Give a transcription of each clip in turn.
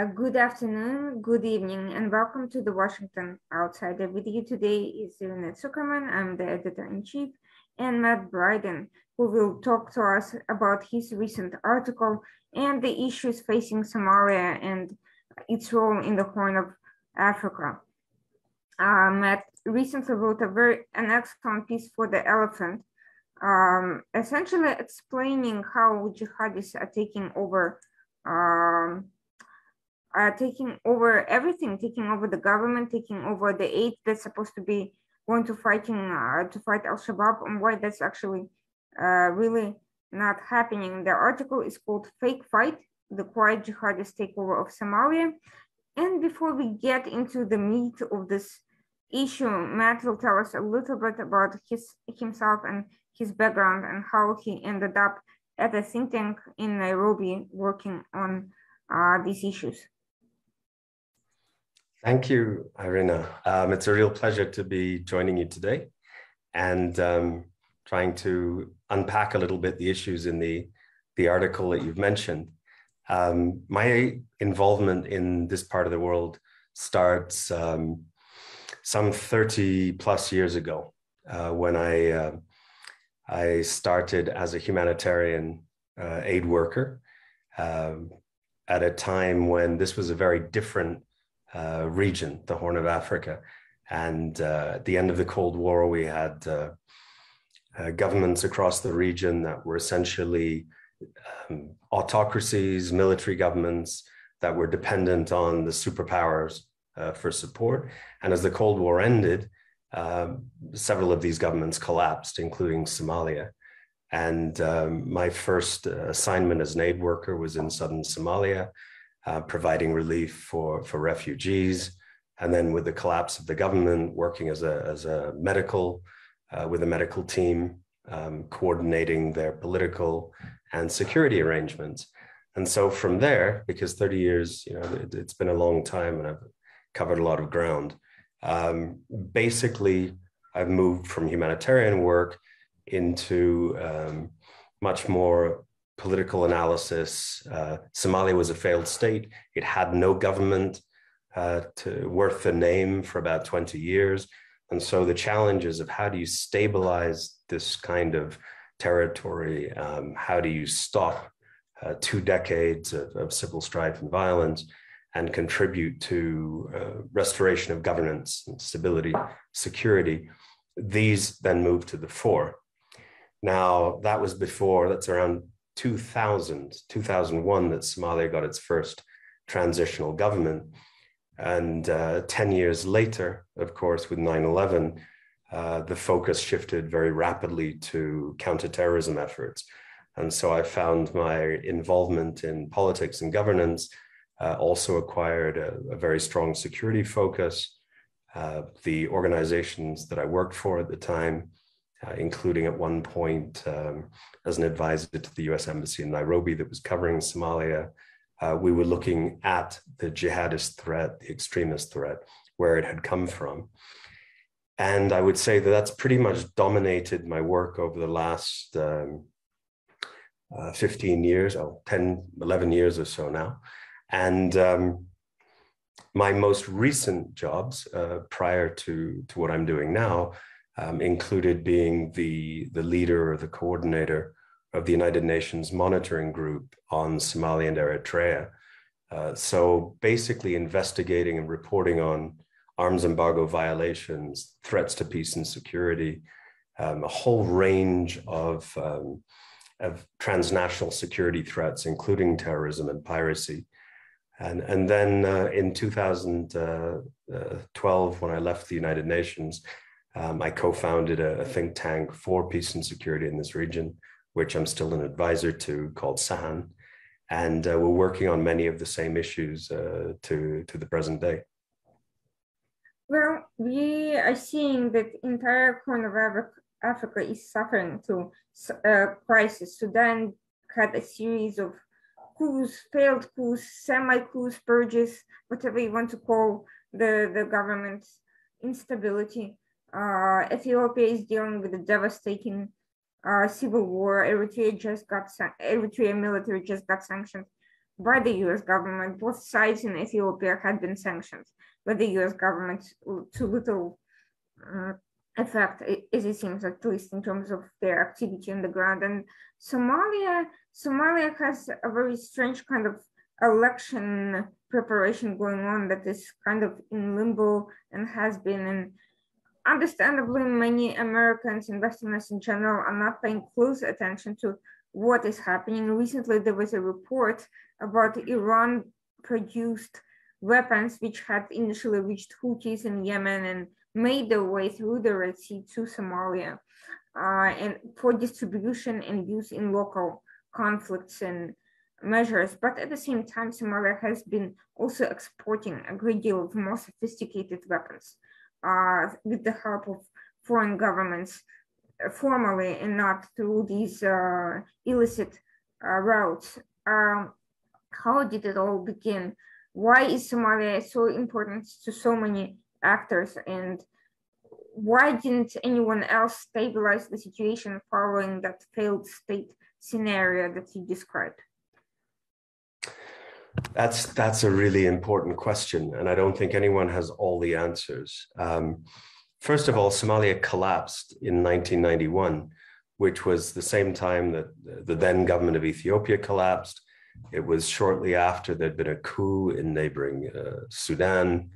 Good afternoon, good evening, and welcome to the Washington Outsider. With you today is Irina Tsukerman. I'm the editor in chief, and Matt Bryden, who will talk to us about his recent article and the issues facing Somalia and its role in the Horn of Africa. Uh, Matt recently wrote a very an excellent piece for the Elephant, um, essentially explaining how jihadists are taking over. Um, are taking over everything, taking over the government, taking over the aid that's supposed to be going to fighting uh, to fight Al Shabaab, and why that's actually uh, really not happening. The article is called "Fake Fight: The Quiet Jihadist Takeover of Somalia." And before we get into the meat of this issue, Matt will tell us a little bit about his himself and his background and how he ended up at a think tank in Nairobi working on uh, these issues. Thank you, Irina. Um, it's a real pleasure to be joining you today and um, trying to unpack a little bit the issues in the, the article that you've mentioned. Um, my involvement in this part of the world starts um, some 30 plus years ago uh, when I, uh, I started as a humanitarian uh, aid worker um, at a time when this was a very different uh, region, the Horn of Africa. And uh, at the end of the Cold War, we had uh, uh governments across the region that were essentially um, autocracies, military governments that were dependent on the superpowers uh, for support. And as the Cold War ended, um, several of these governments collapsed, including Somalia. And um, my first uh, assignment as an aid worker was in southern Somalia uh, providing relief for, for refugees. And then with the collapse of the government, working as a, as a medical, uh, with a medical team, um, coordinating their political and security arrangements. And so from there, because 30 years, you know, it, has been a long time and I've covered a lot of ground. Um, basically, I've moved from humanitarian work into um, much more political analysis. Uh, Somalia was a failed state. It had no government uh, to, worth the name for about 20 years. And so the challenges of how do you stabilize this kind of territory? Um, how do you stop uh, two decades of, of, civil strife and violence and contribute to uh, restoration of governance and stability, security? These then move to the fore. Now, that was before, that's around 2000, 2001 that Somalia got its first transitional government. And uh, 10 years later, of course, with 9 11, uh, the focus shifted very rapidly to counterterrorism efforts. And so I found my involvement in politics and governance uh, also acquired a, a, very strong security focus. Uh, the organizations that I worked for at the time uh, including at one point um, as an advisor to the US Embassy in Nairobi that was covering Somalia. Uh, we were looking at the jihadist threat, the extremist threat, where it had come from. And I would say that that's pretty much dominated my work over the last um, uh, 15 years, oh, 10, 11 years or so now. And um, my most recent jobs uh, prior to, to what I'm doing now um, included being the, the leader or the coordinator of the United Nations monitoring group on Somalia and Eritrea. Uh, so basically investigating and reporting on arms embargo violations, threats to peace and security, um, a whole range of, um, of transnational security threats, including terrorism and piracy. And, and then uh, in 2012, uh, when I left the United Nations, um, I co founded a, a, think tank for peace and security in this region, which I'm still an advisor to, called SAHAN. And uh, we're working on many of the same issues uh, to, to the present day. Well, we are seeing that entire corner of Africa is suffering to uh, crisis. Sudan had a series of coups, failed coups, semi-coups, purges, whatever you want to call the, the government's instability uh, Ethiopia is dealing with a devastating uh, civil war. Eritrea just got Eritrea military just got sanctioned by the US government. Both sides in Ethiopia had been sanctioned by the US government to little uh, effect, as it seems, at least in terms of their activity on the ground. And Somalia, Somalia has a very strange kind of election preparation going on that is kind of in limbo and has been and understandably many americans and westerners in general are not paying close attention to what is happening. Recently there was a report about iran produced weapons which had initially reached houthis in yemen and made their way through the red sea to somalia uh, and for distribution and use in local conflicts and measures, but at the same time, Somalia has been also exporting a great deal of more sophisticated weapons uh, with the help of foreign governments uh, formally and not through these uh, illicit uh, routes. Um, how did it all begin? Why is Somalia so important to so many actors and why didn't anyone else stabilize the situation following that failed state scenario that you described? That's that's a really important question, and I don't think anyone has all the answers. Um, first of all, Somalia collapsed in 1991, which was the same time that the then government of Ethiopia collapsed. It was shortly after there'd been a coup in neighboring uh, Sudan.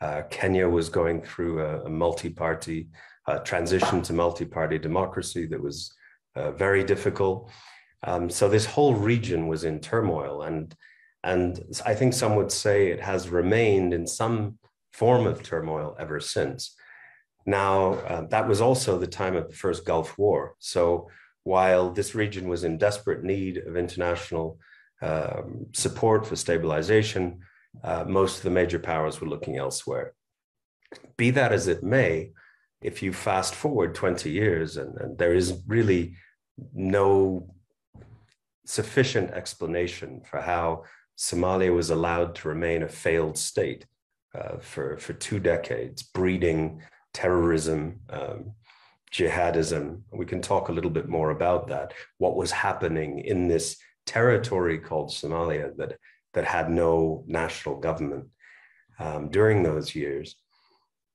Uh, Kenya was going through a, a multi-party uh, transition to multi-party democracy that was uh, very difficult. Um, so this whole region was in turmoil, and and I think some would say it has remained in some form of turmoil ever since. Now, uh, that was also the time of the first Gulf War. So while this region was in desperate need of international um, support for stabilization, uh, most of the major powers were looking elsewhere. Be that as it may, if you fast forward 20 years, and, and there is really no sufficient explanation for how Somalia was allowed to remain a failed state uh, for, for two decades, breeding terrorism, um, jihadism. We can talk a little bit more about that. What was happening in this territory called Somalia that, that had no national government um, during those years.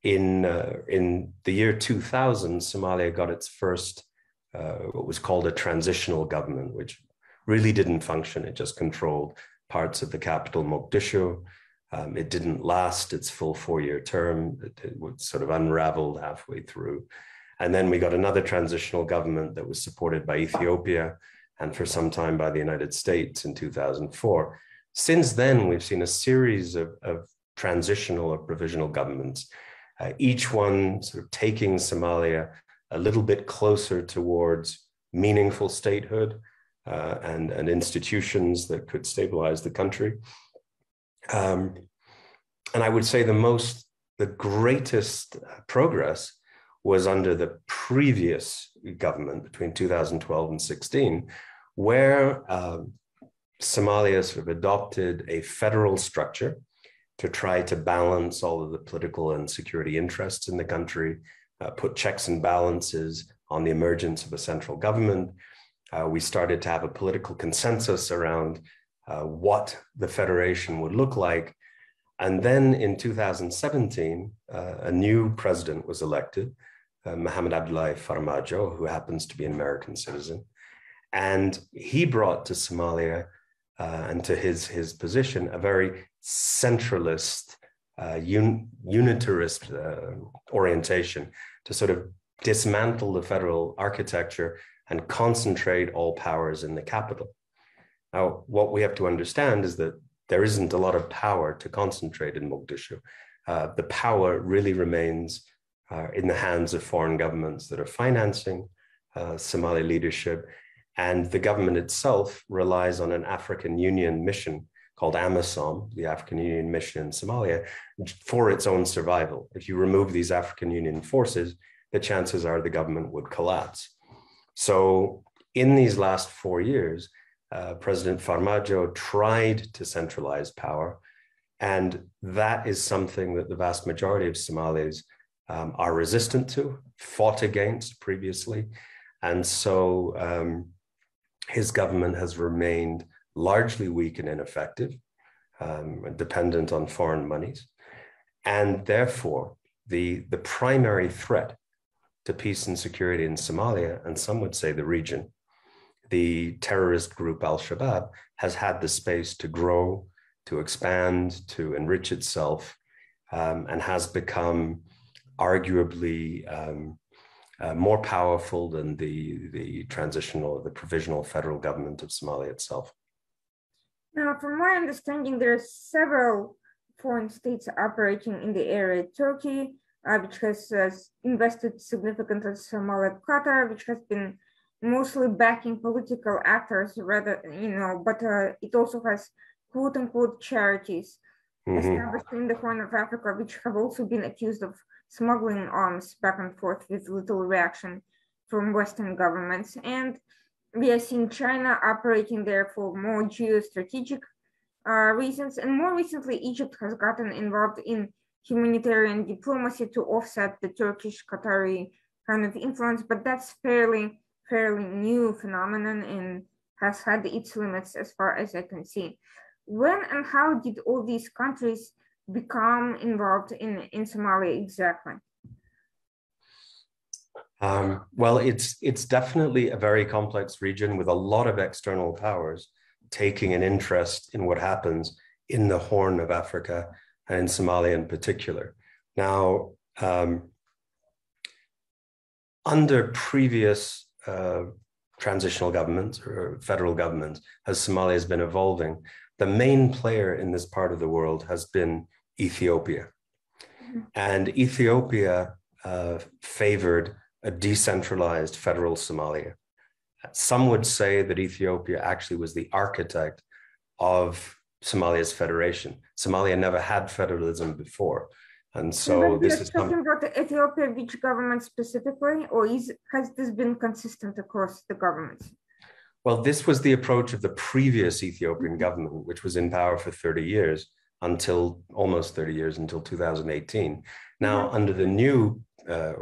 In, uh, in the year 2000, Somalia got its first, uh, what was called a transitional government, which really didn't function. It just controlled parts of the capital, Mogadishu. Um, it didn't last its full four year term. It, it sort of unraveled halfway through. And then we got another transitional government that was supported by Ethiopia and for some time by the United States in 2004. Since then, we've seen a series of, of transitional or provisional governments, uh, each one sort of taking Somalia a little bit closer towards meaningful statehood uh, and, and institutions that could stabilize the country. Um, and I would say the most, the greatest progress was under the previous government between 2012 and 16, where um, Somalia sort of adopted a federal structure to try to balance all of the political and security interests in the country, uh, put checks and balances on the emergence of a central government, uh, we started to have a political consensus around uh, what the federation would look like. And then in 2017, uh, a new president was elected, uh, Mohamed Abdullahi Farmajo, who happens to be an American citizen. And he brought to Somalia uh, and to his, his position a very centralist, uh, un, unitarist orientation to sort of dismantle the federal architecture and concentrate all powers in the capital. Now, what we have to understand is that there isn't a lot of power to concentrate in Mogadishu. Uh, the power really remains uh, in the hands of foreign governments that are financing uh, Somali leadership. And the government itself relies on an African Union mission called AMISOM, the African Union mission in Somalia, for its own survival. If you remove these African Union forces, the chances are the government would collapse. So, in these last four years, uh, President Farmajo tried to centralize power. And that is something that the vast majority of Somalis um, are resistant to, fought against previously. And so um, his government has remained largely weak and ineffective, um, dependent on foreign monies. And therefore, the, the primary threat to peace and security in Somalia, and some would say the region, the terrorist group Al Shabaab has had the space to grow, to expand, to enrich itself, um, and has become arguably um, uh, more powerful than the, the transitional, the provisional federal government of Somalia itself. Now, from my understanding, there are several foreign states operating in the area. Turkey, which has uh, invested significantly in Somalia, Qatar, which has been mostly backing political actors rather, you know, but uh, it also has quote unquote charities mm-hmm. established in the Horn of Africa, which have also been accused of smuggling arms back and forth with little reaction from Western governments. And we are seeing China operating there for more geostrategic uh, reasons. And more recently, Egypt has gotten involved in humanitarian diplomacy to offset the Turkish Qatari kind of influence, but that's fairly, fairly new phenomenon and has had its limits as far as I can see. When and how did all these countries become involved in, in Somalia exactly? Um, well, it's it's definitely a very complex region with a lot of external powers taking an interest in what happens in the Horn of Africa and in Somalia in particular. Now, um, under previous uh, transitional governments or federal governments, as Somalia has been evolving, the main player in this part of the world has been Ethiopia. Mm-hmm. And Ethiopia uh, favored a decentralized federal Somalia. Some would say that Ethiopia actually was the architect of Somalia's federation. Somalia never had federalism before. And so this is talking about the Ethiopia, which government specifically, or is has this been consistent across the governments? Well, this was the approach of the previous Ethiopian government, which was in power for 30 years until almost 30 years until 2018. Now, mm-hmm. under the new uh,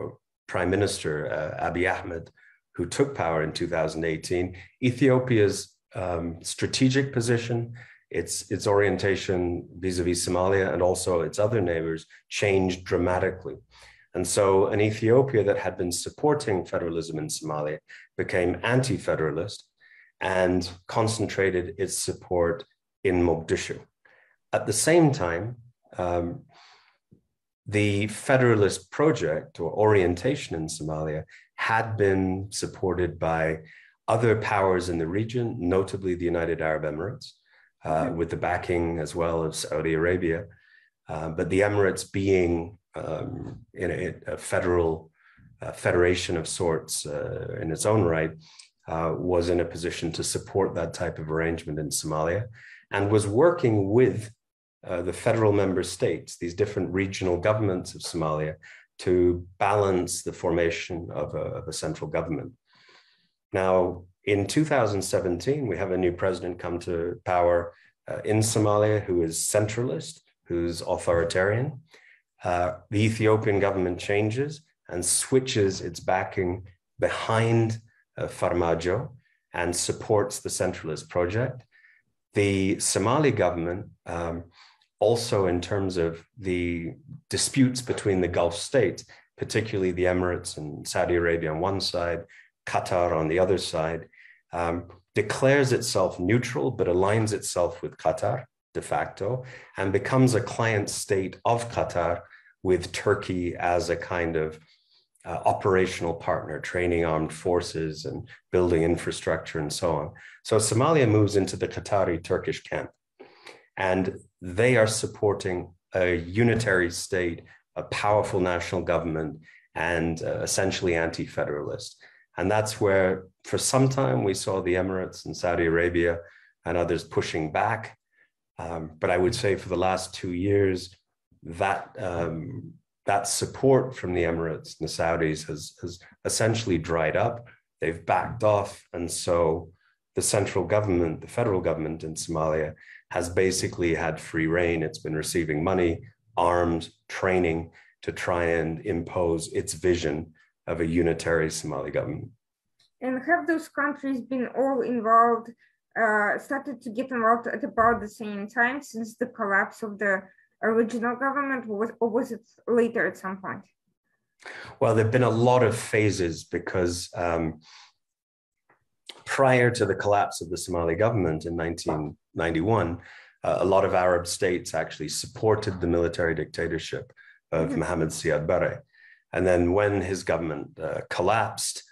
prime minister, uh, Abiy Ahmed, who took power in 2018, Ethiopia's um, strategic position, its, its orientation vis a vis Somalia and also its other neighbors changed dramatically. And so, an Ethiopia that had been supporting federalism in Somalia became anti federalist and concentrated its support in Mogadishu. At the same time, um, the federalist project or orientation in Somalia had been supported by other powers in the region, notably the United Arab Emirates, uh, with the backing as well of Saudi Arabia. Uh, but the Emirates being um, in a, a federal uh, federation of sorts uh, in its own right, uh, was in a position to support that type of arrangement in Somalia and was working with uh, the federal member states, these different regional governments of Somalia, to balance the formation of a, of a central government. Now, in 2017, we have a new president come to power uh, in Somalia who is centralist, who's authoritarian. Uh, the Ethiopian government changes and switches its backing behind uh, Farmajo and supports the centralist project. The Somali government um, also in terms of the disputes between the Gulf states, particularly the Emirates and Saudi Arabia on one side, Qatar on the other side, um, declares itself neutral but aligns itself with Qatar de facto and becomes a client state of Qatar with Turkey as a kind of uh, operational partner, training armed forces and building infrastructure and so on. So Somalia moves into the Qatari Turkish camp. And they are supporting a unitary state, a powerful national government, and uh, essentially anti federalist. And that's where, for some time, we saw the Emirates and Saudi Arabia and others pushing back. Um, but I would say for the last two years, that um, that support from the Emirates and the Saudis has, has essentially dried up. They've backed off. And so the central government, the federal government in Somalia, has basically had free reign. It's been receiving money, arms, training to try and impose its vision of a unitary Somali government. And have those countries been all involved uh, started to get involved at about the same time since the collapse of the original government, was, or was it later at some point? Well, there have been a lot of phases because um, prior to the collapse of the Somali government in 1991, uh, a lot of Arab states actually supported the military dictatorship of mm-hmm. Mohammed Siad Barre. And then when his government uh, collapsed,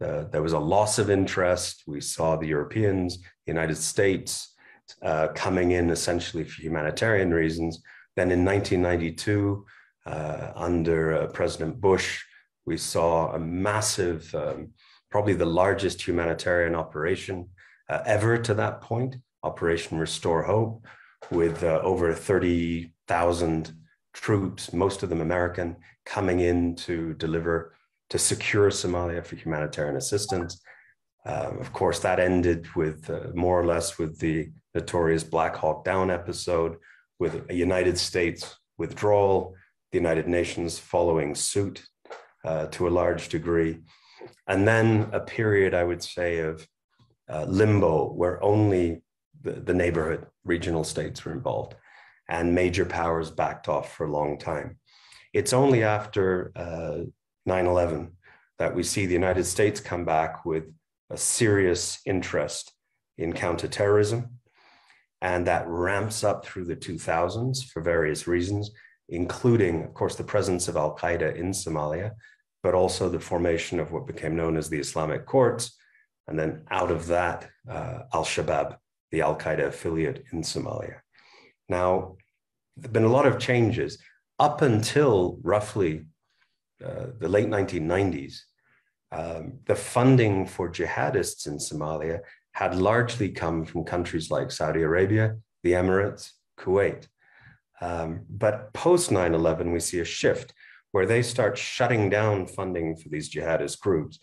uh, there was a loss of interest. We saw the Europeans, the United States uh, coming in essentially for humanitarian reasons. Then in 1992, uh, under uh, President Bush, we saw a massive, um, probably the largest humanitarian operation uh, ever to that point, Operation Restore Hope, with over 30,000 troops, most of them American, coming in to deliver, to secure Somalia for humanitarian assistance. Um, of course, that ended with uh, more or less with the notorious Black Hawk Down episode, with a United States withdrawal, the United Nations following suit uh, to a large degree. And then a period, I would say, of uh, limbo where only the, the neighborhood regional states were involved and major powers backed off for a long time. It's only after uh, 9 11 that we see the United States come back with a serious interest in counterterrorism. And that ramps up through the 2000s for various reasons, including, of course, the presence of Al Qaeda in Somalia, but also the formation of what became known as the Islamic Courts. And then out of that, uh, Al Shabaab, the Al Qaeda affiliate in Somalia. Now, there have been a lot of changes up until roughly uh, the late 1990s. Um, the funding for jihadists in Somalia had largely come from countries like Saudi Arabia, the Emirates, Kuwait. Um, but post 9 11, we see a shift where they start shutting down funding for these jihadist groups.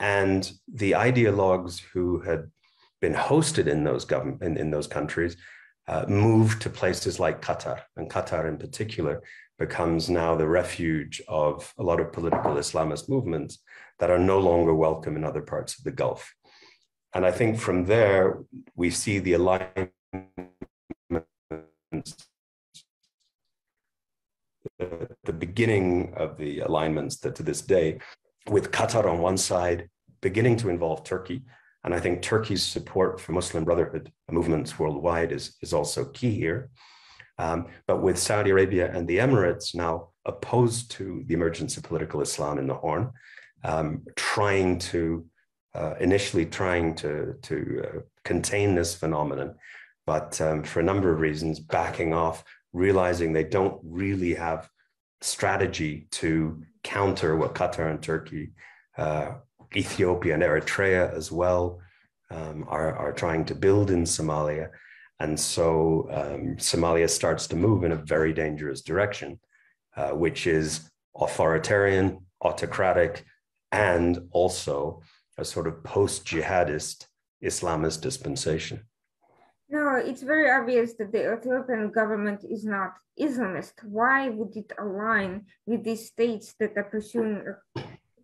And the ideologues who had been hosted in those government in, in those countries uh, moved to places like Qatar, and Qatar in particular becomes now the refuge of a lot of political Islamist movements that are no longer welcome in other parts of the Gulf. And I think from there, we see the alignment, the, the beginning of the alignments that to this day, with Qatar on one side, beginning to involve Turkey, and I think Turkey's support for Muslim Brotherhood movements worldwide is, is also key here. Um, but with Saudi Arabia and the Emirates now opposed to the emergence of political Islam in the Horn, um, trying to uh, initially trying to to uh, contain this phenomenon, but um, for a number of reasons backing off, realizing they don't really have strategy to counter what Qatar and Turkey uh, Ethiopia and Eritrea as well um, are, are trying to build in Somalia. And so um, Somalia starts to move in a very dangerous direction, uh, which is authoritarian, autocratic, and also a sort of post jihadist Islamist dispensation. No, it's very obvious that the Ethiopian government is not Islamist. Why would it align with these states that are pursuing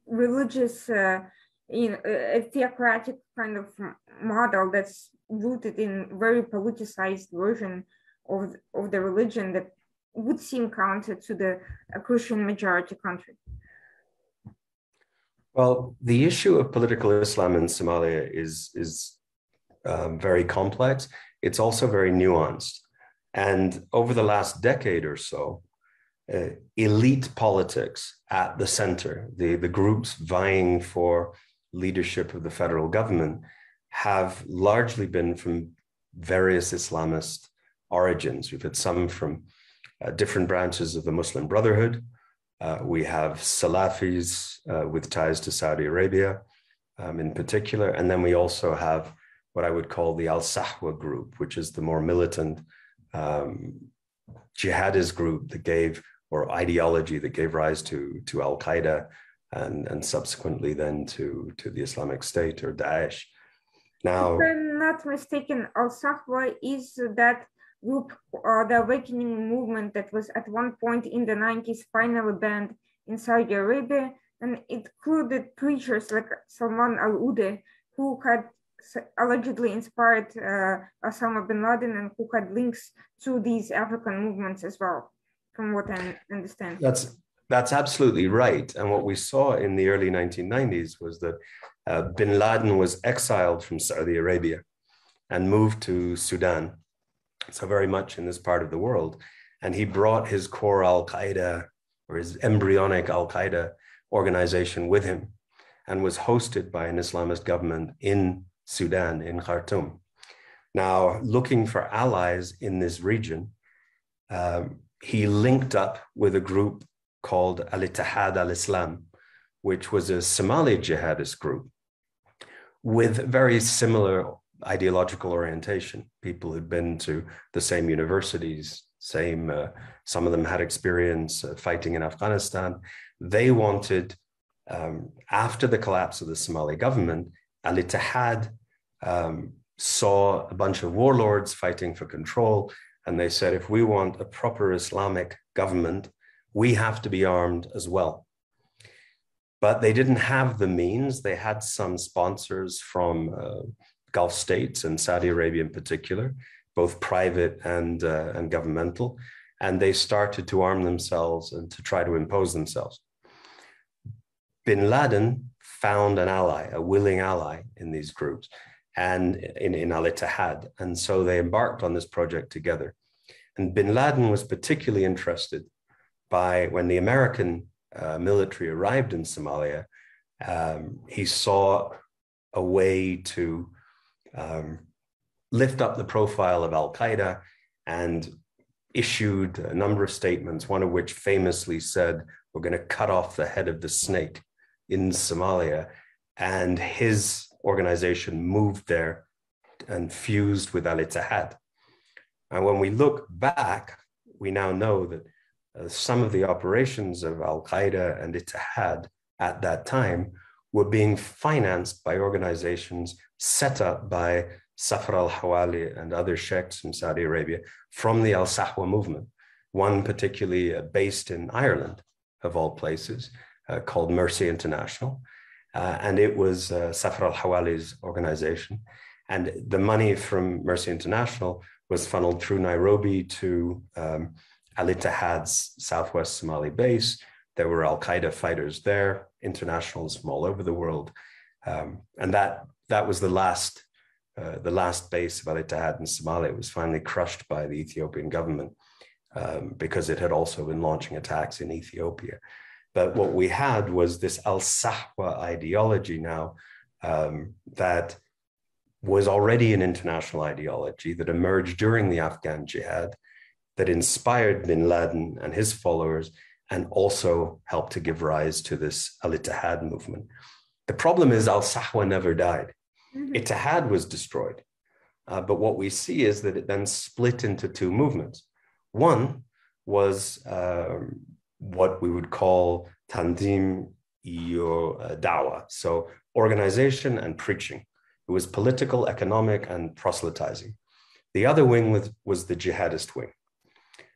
religious, uh, you know, a theocratic kind of model that's rooted in very politicized version of, of the religion that would seem counter to the Christian majority country? Well, the issue of political Islam in Somalia is is um, very complex. It's also very nuanced, and over the last decade or so, uh, elite politics at the center, the, the groups vying for leadership of the federal government, have largely been from various Islamist origins. We've had some from uh, different branches of the Muslim Brotherhood. Uh, we have Salafis uh, with ties to Saudi Arabia um, in particular. And then we also have what I would call the Al Sahwa group, which is the more militant um, jihadist group that gave or ideology that gave rise to, to Al Qaeda and, and subsequently then to, to the Islamic State or Daesh. Now, if I'm not mistaken, Al Sahwa is that group or the awakening movement that was at one point in the 90s finally banned in Saudi Arabia. And it included preachers like Salman al Ouda, who had allegedly inspired uh, Osama bin Laden and who had links to these African movements as well, from what I understand. That's that's absolutely right. And what we saw in the early 1990s was that uh, bin Laden was exiled from Saudi Arabia and moved to Sudan, so very much in this part of the world. And he brought his core Al Qaeda or his embryonic Al Qaeda organization with him and was hosted by an Islamist government in Sudan, in Khartoum. Now, looking for allies in this region, um, he linked up with a group called Al Ittihad al Islam, which was a Somali jihadist group with very similar ideological orientation. People who'd been to the same universities, same, uh, some of them had experience uh, fighting in Afghanistan. They wanted, um, after the collapse of the Somali government, Al Ittihad um, saw a bunch of warlords fighting for control. And they said, if we want a proper Islamic government, we have to be armed as well. But they didn't have the means. They had some sponsors from uh, Gulf states and Saudi Arabia in particular, both private and, uh, and governmental. And they started to arm themselves and to try to impose themselves. Bin Laden found an ally, a willing ally in these groups and in, in Al Ittihad. And so they embarked on this project together. And bin Laden was particularly interested by when the American uh, military arrived in Somalia, um, he saw a way to um, lift up the profile of Al Qaeda and issued a number of statements, one of which famously said, We're going to cut off the head of the snake in Somalia. And his organization moved there and fused with Al Ittihad. And when we look back, we now know that uh, some of the operations of Al Qaeda and Ittihad at that time were being financed by organizations set up by Safar al Hawali and other sheikhs from Saudi Arabia from the Al Sahwa movement, one particularly uh, based in Ireland, of all places, uh, called Mercy International. Uh, and it was uh, Safar al Hawali's organization. And the money from Mercy International was funneled through Nairobi to um, Al Ittihad's Southwest Somali base. There were Al Qaeda fighters there, internationals from all over the world. Um, and that, that was the last, uh, the last base of Al Ittihad in Somalia. It was finally crushed by the Ethiopian government um, because it had also been launching attacks in Ethiopia. But what we had was this Al Sahwa ideology now um, that was already an international ideology that emerged during the Afghan jihad that inspired bin Laden and his followers and also helped to give rise to this Al Ittihad movement. The problem is Al Sahwa never died. Mm-hmm. Ittihad was destroyed. Uh, but what we see is that it then split into two movements. One was um, what we would call tanzim iyo uh, dawa, so organization and preaching. It was political, economic, and proselytizing. The other wing was, was the jihadist wing.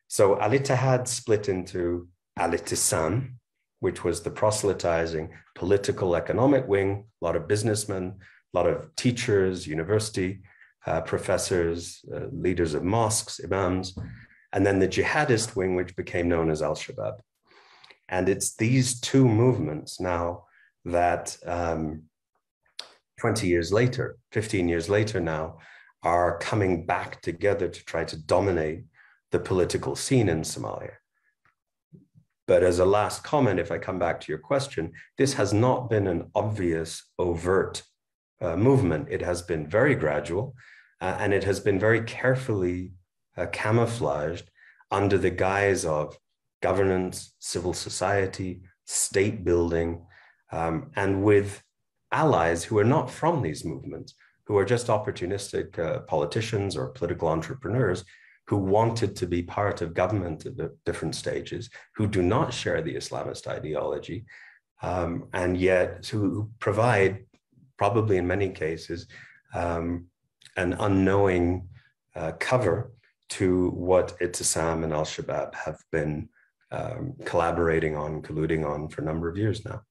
So Al Ittihad split into Al Ittisam, which was the proselytizing political economic wing, a lot of businessmen, a lot of teachers, university uh, professors, uh, leaders of mosques, imams, and then the jihadist wing, which became known as Al Shabaab. And it's these two movements now that um, 20 years later, 15 years later now, are coming back together to try to dominate the political scene in Somalia. But as a last comment, if I come back to your question, this has not been an obvious, overt uh, movement. It has been very gradual uh, and it has been very carefully uh, camouflaged under the guise of governance, civil society, state building, um, and with allies who are not from these movements, who are just opportunistic uh, politicians or political entrepreneurs who wanted to be part of government at different stages, who do not share the Islamist ideology, um, and yet who provide, probably in many cases, um, an unknowing uh, cover to what Ittisam and Al Shabaab have been um, collaborating on, colluding on for a number of years now.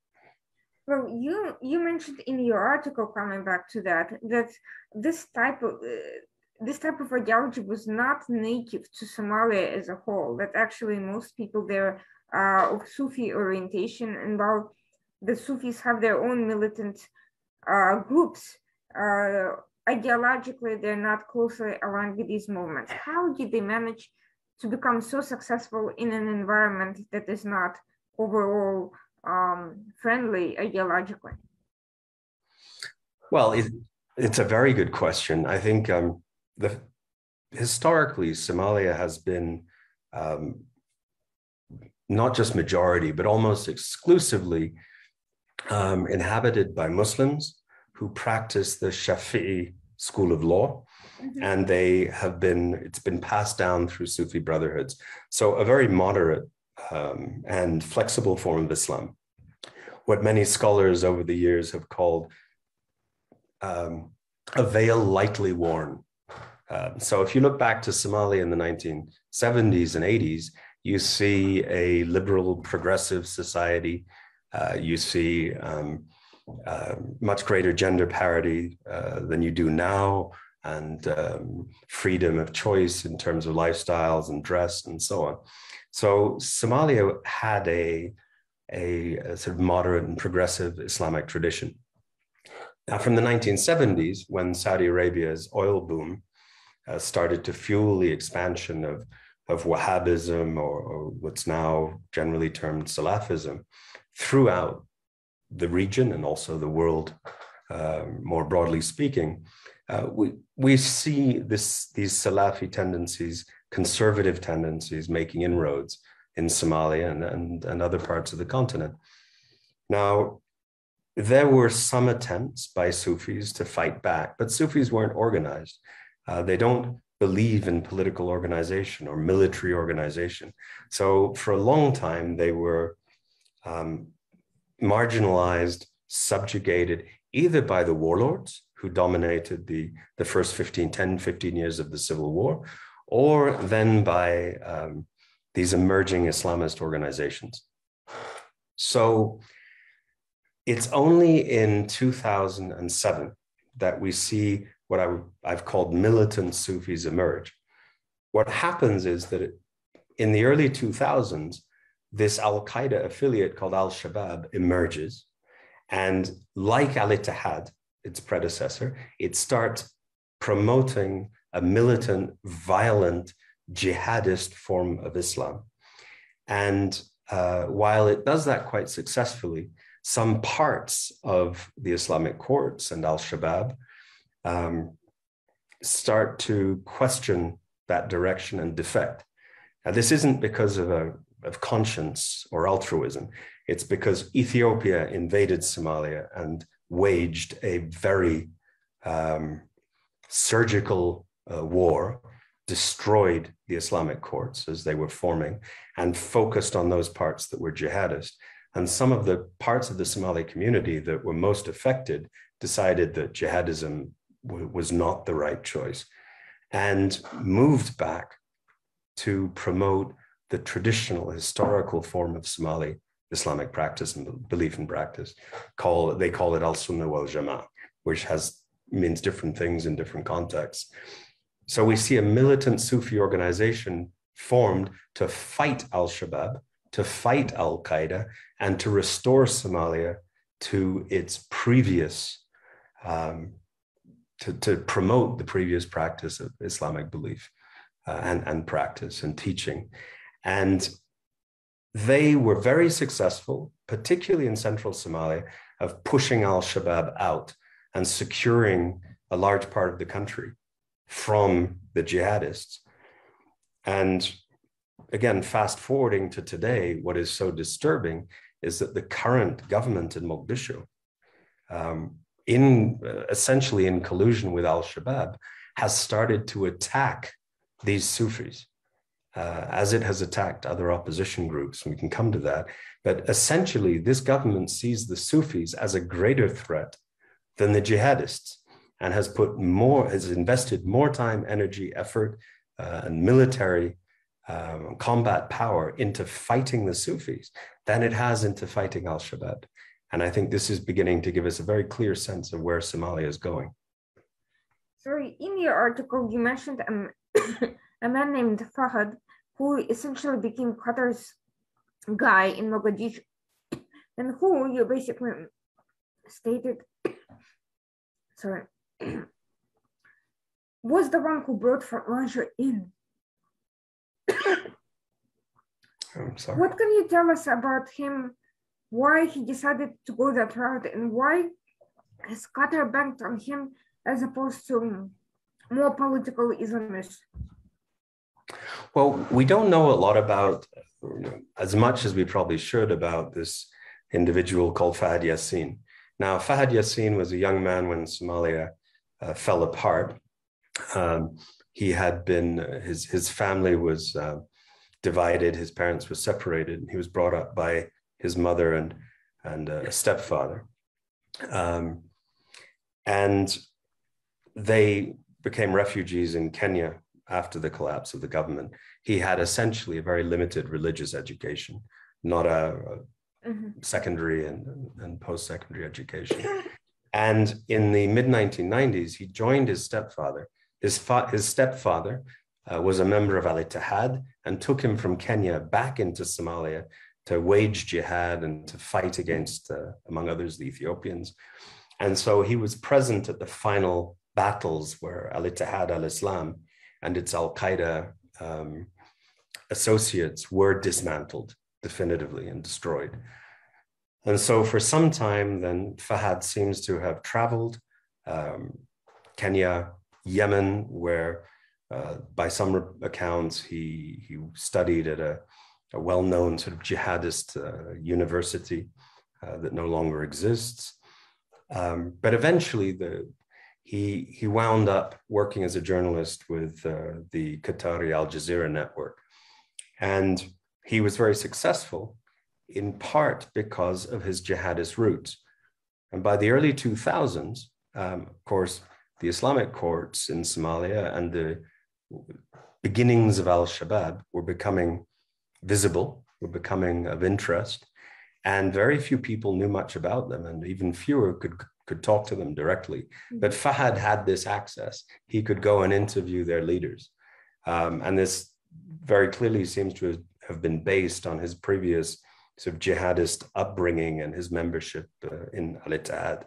Well, you you mentioned in your article, coming back to that, that this type of uh, this type of ideology was not native to Somalia as a whole. That actually most people there are of Sufi orientation, and while the Sufis have their own militant uh, groups, uh, ideologically they're not closely aligned with these movements. How did they manage to become so successful in an environment that is not overall um, friendly ideologically? Well, it, it's a very good question. I think um, the historically Somalia has been um, not just majority, but almost exclusively um, inhabited by Muslims who practice the Shafi'i school of law. Mm-hmm. And they have been, it's been passed down through Sufi brotherhoods. So a very moderate um, and flexible form of Islam. What many scholars over the years have called um, a veil lightly worn. Uh, so if you look back to Somalia in the 1970s and 80s, you see a liberal progressive society. Uh, you see um, uh, much greater gender parity uh, than you do now, and um, freedom of choice in terms of lifestyles and dress and so on. So Somalia had a, a, a sort of moderate and progressive Islamic tradition. Now, from the 1970s, when Saudi Arabia's oil boom uh, started to fuel the expansion of, of Wahhabism, or, or what's now generally termed Salafism, throughout the region and also the world, uh, more broadly speaking, uh, we, we see this, these Salafi tendencies, conservative tendencies making inroads in Somalia and, and, and other parts of the continent. Now, there were some attempts by Sufis to fight back, but Sufis weren't organized. Uh, they don't believe in political organization or military organization. So for a long time, they were um, marginalized, subjugated either by the warlords who dominated the, the first 15, 10, 15 years of the Civil War, or then by um, these emerging Islamist organizations. So it's only in 2007 that we see what I, have called militant Sufis emerge. What happens is that it, in the early 2000s, this Al Qaeda affiliate called Al Shabaab emerges. And like Al Ittihad, its predecessor, it starts promoting a militant, violent, jihadist form of Islam. And uh, while it does that quite successfully, some parts of the Islamic courts and Al Shabaab um, start to question that direction and defect. Now, this isn't because of a of conscience or altruism. It's because Ethiopia invaded Somalia and waged a very um, surgical uh, war, destroyed the Islamic courts as they were forming, and focused on those parts that were jihadist. And some of the parts of the Somali community that were most affected decided that jihadism w- was not the right choice and moved back to promote the traditional historical form of Somali Islamic practice and belief and practice. Call they call it al Sunnah wal Jama'ah, which has means different things in different contexts. So we see a militant Sufi organization formed to fight Al Shabaab, to fight Al Qaeda, and to restore Somalia to its previous, um, to, to promote the previous practice of Islamic belief uh, and, and practice and teaching. And they were very successful, particularly in central Somalia, of pushing al Shabaab out and securing a large part of the country from the jihadists. And again, fast forwarding to today, what is so disturbing is that the current government in Mogadishu, um, in uh, essentially in collusion with Al Shabaab, has started to attack these Sufis uh, as it has attacked other opposition groups. We can come to that. But essentially, this government sees the Sufis as a greater threat than the jihadists and has put more, has invested more time, energy, effort, uh, and military um, combat power into fighting the Sufis than it has into fighting Al Shabaab. And I think this is beginning to give us a very clear sense of where Somalia is going. Sorry, in your article, you mentioned um, a man named Fahad who essentially became Qatar's guy in Mogadishu and who you basically stated, sorry, was the one who brought Farmajo in. I'm sorry. What can you tell us about him? Why he decided to go that route, and why has Qatar banked on him as opposed to more political Islamists? Well, we don't know a lot about as much as we probably should about this individual called Fahad Yassin. Now, Fahad Yassin was a young man when Somalia uh, fell apart. Um, he had been, his, his family was uh, divided, his parents were separated, and he was brought up by his mother and, and a stepfather. Um, and they became refugees in Kenya after the collapse of the government. He had essentially a very limited religious education, not a, a mm-hmm. secondary and, and post secondary education. And in the mid 1990s, he joined his stepfather. His, fa- his stepfather uh, was a member of Al Ittihad and took him from Kenya back into Somalia to wage jihad and to fight against, uh, among others, the Ethiopians. And so he was present at the final battles where Al Ittihad al Islam and its Al Qaeda um, associates were dismantled definitively and destroyed. And so for some time, then Fahad seems to have traveled um, Kenya, Yemen, where uh, by some accounts he, he studied at a, a well known sort of jihadist uh, university uh, that no longer exists. Um, but eventually, the, he, he wound up working as a journalist with uh, the Qatari Al Jazeera network. And he was very successful in part because of his jihadist roots. And by the early 2000s, um, of course, the Islamic courts in Somalia and the beginnings of Al Shabaab were becoming visible, were becoming of interest. And very few people knew much about them, and even fewer could, could talk to them directly. Mm-hmm. But Fahad had this access. He could go and interview their leaders. Um, and this very clearly seems to have been based on his previous sort of jihadist upbringing and his membership uh, in Al Ittihad.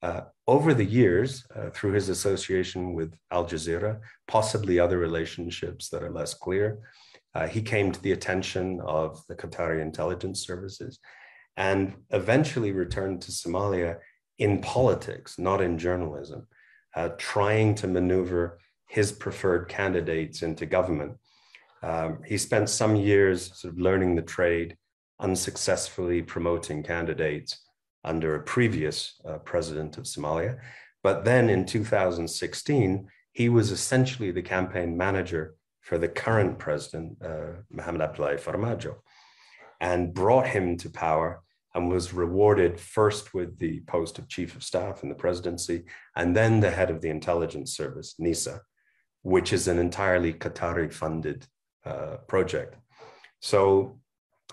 Uh, over the years, uh, through his association with Al Jazeera, possibly other relationships that are less clear, uh, he came to the attention of the Qatari intelligence services and eventually returned to Somalia in politics, not in journalism, uh, trying to maneuver his preferred candidates into government. Um, he spent some years sort of learning the trade unsuccessfully promoting candidates under a previous uh, president of Somalia. But then in 2016, he was essentially the campaign manager for the current president, uh, Mohamed Abdullahi Farmajo, and brought him to power and was rewarded first with the post of chief of staff in the presidency and then the head of the intelligence service, NISA, which is an entirely Qatari funded uh, project. So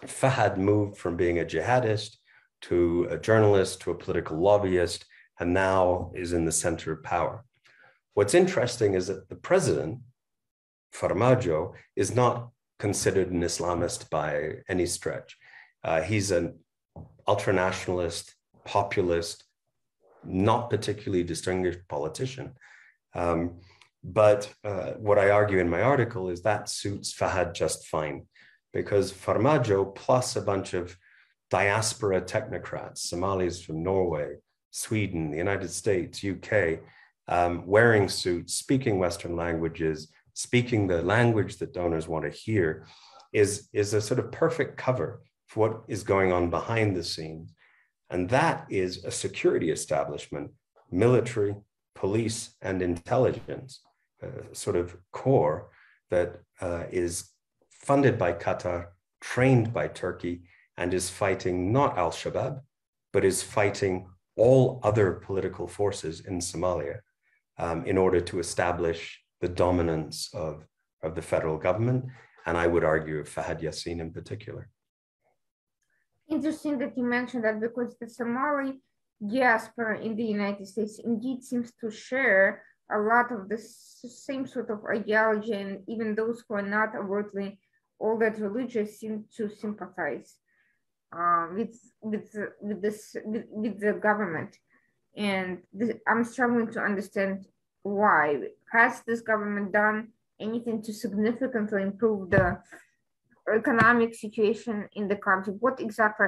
Fahad moved from being a jihadist to a journalist to a political lobbyist, and now is in the center of power. What's interesting is that the president, Farmajo, is not considered an Islamist by any stretch. Uh, he's an ultranationalist, populist, not particularly distinguished politician. Um, but uh, what I argue in my article is that suits Fahad just fine because Farmajo plus a bunch of diaspora technocrats, Somalis from Norway, Sweden, the United States, UK, um, wearing suits, speaking Western languages, speaking the language that donors want to hear, is, is a sort of perfect cover for what is going on behind the scenes. And that is a security establishment, military, police, and intelligence, uh, sort of core that uh, is funded by Qatar, trained by Turkey, and is fighting not Al Shabaab, but is fighting all other political forces in Somalia um, in order to establish the dominance of, of the federal government. And I would argue of Fahad Yassin in particular. Interesting that you mentioned that because the Somali diaspora in the United States indeed seems to share a lot of the same sort of ideology, and even those who are not overtly all that religious seem to sympathize uh, with with with this with, with the government, and this, I'm struggling to understand why. Has this government done anything to significantly improve the economic situation in the country? What exactly?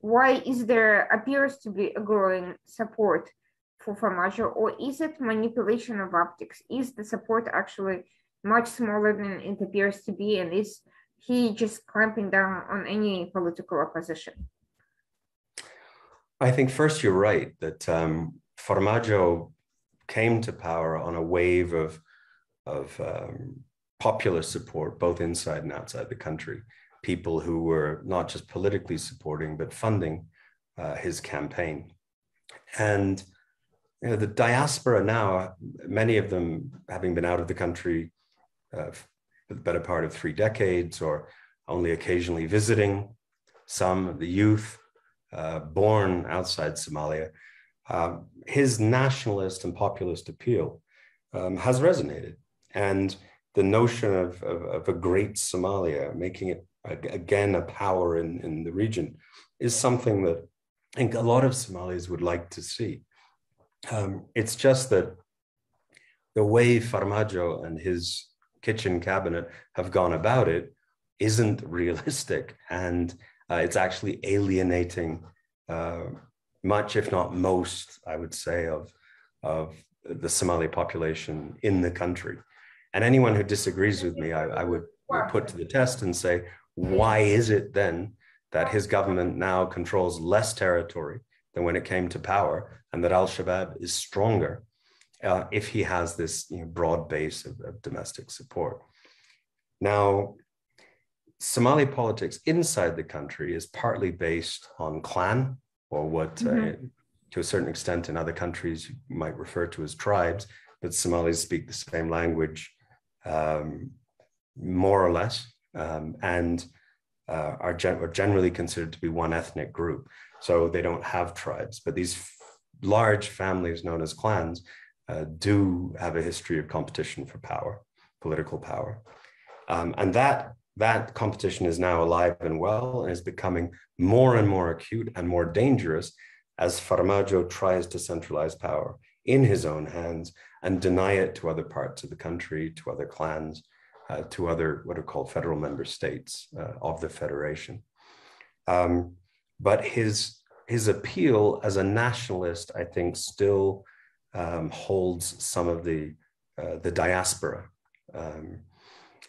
Why is there appears to be a growing support for Farmajo, or is it manipulation of optics? Is the support actually much smaller than it appears to be, and is he just clamping down on any political opposition? I think first you're right that um, Farmajo came to power on a wave of of um, popular support, both inside and outside the country. People who were not just politically supporting, but funding uh, his campaign. And you know, the diaspora now, many of them having been out of the country uh, for the better part of three decades or only occasionally visiting, some of the youth uh, born outside Somalia, uh, his nationalist and populist appeal um, has resonated. And the notion of, of, of, a great Somalia, making it again a power in, in the region, is something that I think a lot of Somalis would like to see. Um, it's just that the way Farmajo and his kitchen cabinet have gone about it isn't realistic. And uh, it's actually alienating uh, much, if not most, I would say, of, of the Somali population in the country. And anyone who disagrees with me, I, I would, would put to the test and say, why is it then that his government now controls less territory than when it came to power, and that Al Shabaab is stronger uh, if he has this you know, broad base of, of, domestic support. Now, Somali politics inside the country is partly based on clan, or what, uh, mm-hmm. uh, to a certain extent, in other countries you might refer to as tribes, but Somalis speak the same language um, more or less, um, and uh, are, gen- are, generally considered to be one ethnic group. So they don't have tribes, but these f- large families known as clans uh, do have a history of competition for power, political power. Um, and that, that competition is now alive and well and is becoming more and more acute and more dangerous as Farmajo tries to centralize power in his own hands and deny it to other parts of the country, to other clans, uh, to other what are called federal member states uh, of the federation. Um, but his his appeal as a nationalist, I think, still um, holds some of the uh, the diaspora um,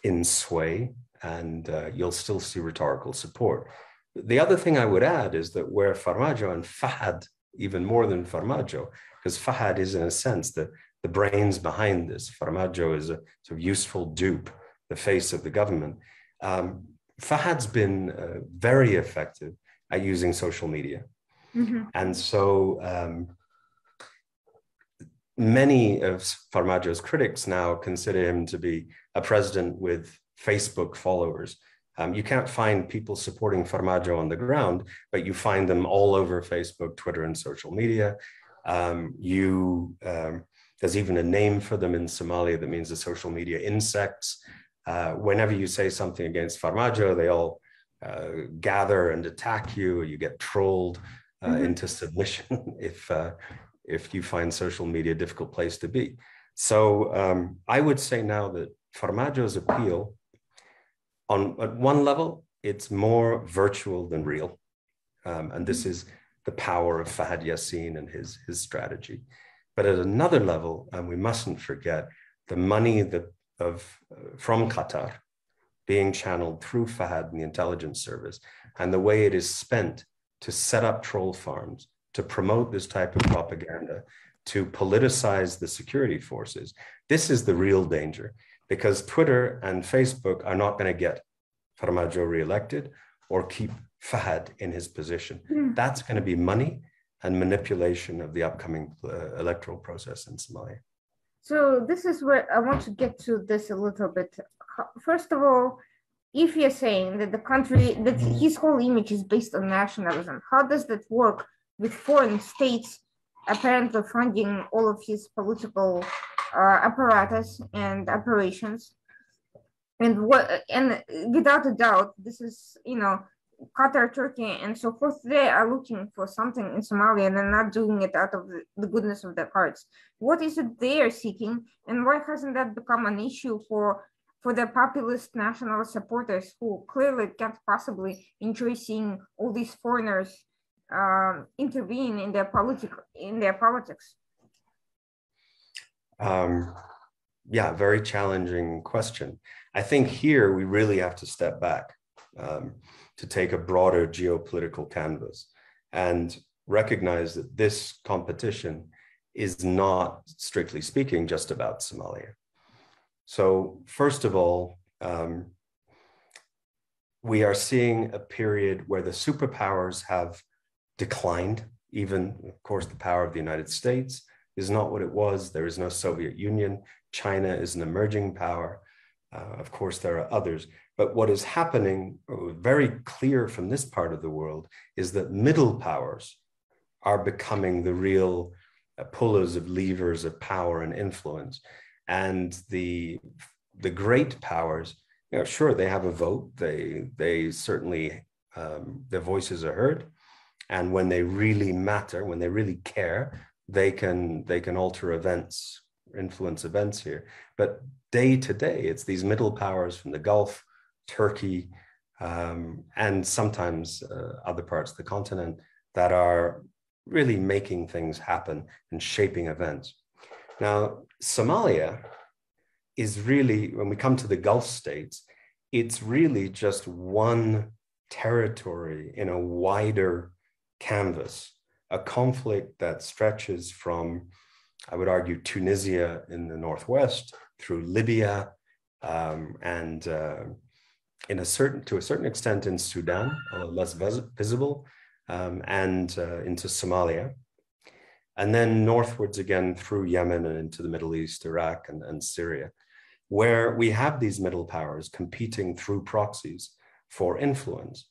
in sway, and uh, you'll still see rhetorical support. The other thing I would add is that where Farmajo and Fahad, even more than Farmajo, because Fahad is in a sense the the brains behind this. Farmajo is a sort of useful dupe, the face of the government. Um, Fahad's been uh, very effective at using social media. Mm-hmm. And so um, many of Farmajo's critics now consider him to be a president with Facebook followers. Um, you can't find people supporting Farmajo on the ground, but you find them all over Facebook, Twitter, and social media. Um, you um, there's even a name for them in Somalia that means the social media insects. Uh, whenever you say something against Farmajo, they all uh, gather and attack you, or you get trolled uh, mm-hmm. into submission if uh, if you find social media a difficult place to be. So um, I would say now that Farmajo's appeal, on at one level, it's more virtual than real, um, and this mm-hmm. is the power of Fahad Yassin and his his strategy. But at another level, and we mustn't forget the money that of from Qatar being channeled through Fahad and the intelligence service, and the way it is spent to set up troll farms, to promote this type of propaganda, to politicize the security forces. This is the real danger because Twitter and Facebook are not going to get Farmajo reelected or keep Fahad in his position. Mm. That's going to be money and manipulation of the upcoming uh, electoral process in Somalia. So this is where I want to get to this a little bit. First of all, if you're saying that the country that his whole image is based on nationalism, how does that work with foreign states apparently funding all of his political uh, apparatus and operations? And what and without a doubt, this is you know Qatar, Turkey, and so forth, they are looking for something in Somalia and they're not doing it out of the goodness of their hearts. What is it they are seeking, and why hasn't that become an issue for for the populist national supporters who clearly can't possibly enjoy seeing all these foreigners um, intervene in their politic in their politics? Um, yeah, very challenging question. I think here we really have to step back. Um, to take a broader geopolitical canvas and recognize that this competition is not, strictly speaking, just about Somalia. So, first of all, um, we are seeing a period where the superpowers have declined. Even, of course, the power of the United States is not what it was. There is no Soviet Union. China is an emerging power. Uh, of course, there are others. But what is happening, uh, very clear from this part of the world, is that middle powers are becoming the real uh, pullers of levers of power and influence. And the, the great powers, you know, sure, they have a vote. They, they certainly, um, their voices are heard. And when they really matter, when they really care, they can, they can alter events, influence events here. But day to day, it's these middle powers from the Gulf Turkey, um, and sometimes uh, other parts of the continent that are really making things happen and shaping events. Now, Somalia is really, when we come to the Gulf states, it's really just one territory in a wider canvas, a conflict that stretches from, I would argue, Tunisia in the northwest through Libya um, and uh, in a certain to a certain extent in Sudan, although less vis- visible, um, and uh, into Somalia, and then northwards again through Yemen and into the Middle East, Iraq, and, and Syria, where we have these middle powers competing through proxies for influence.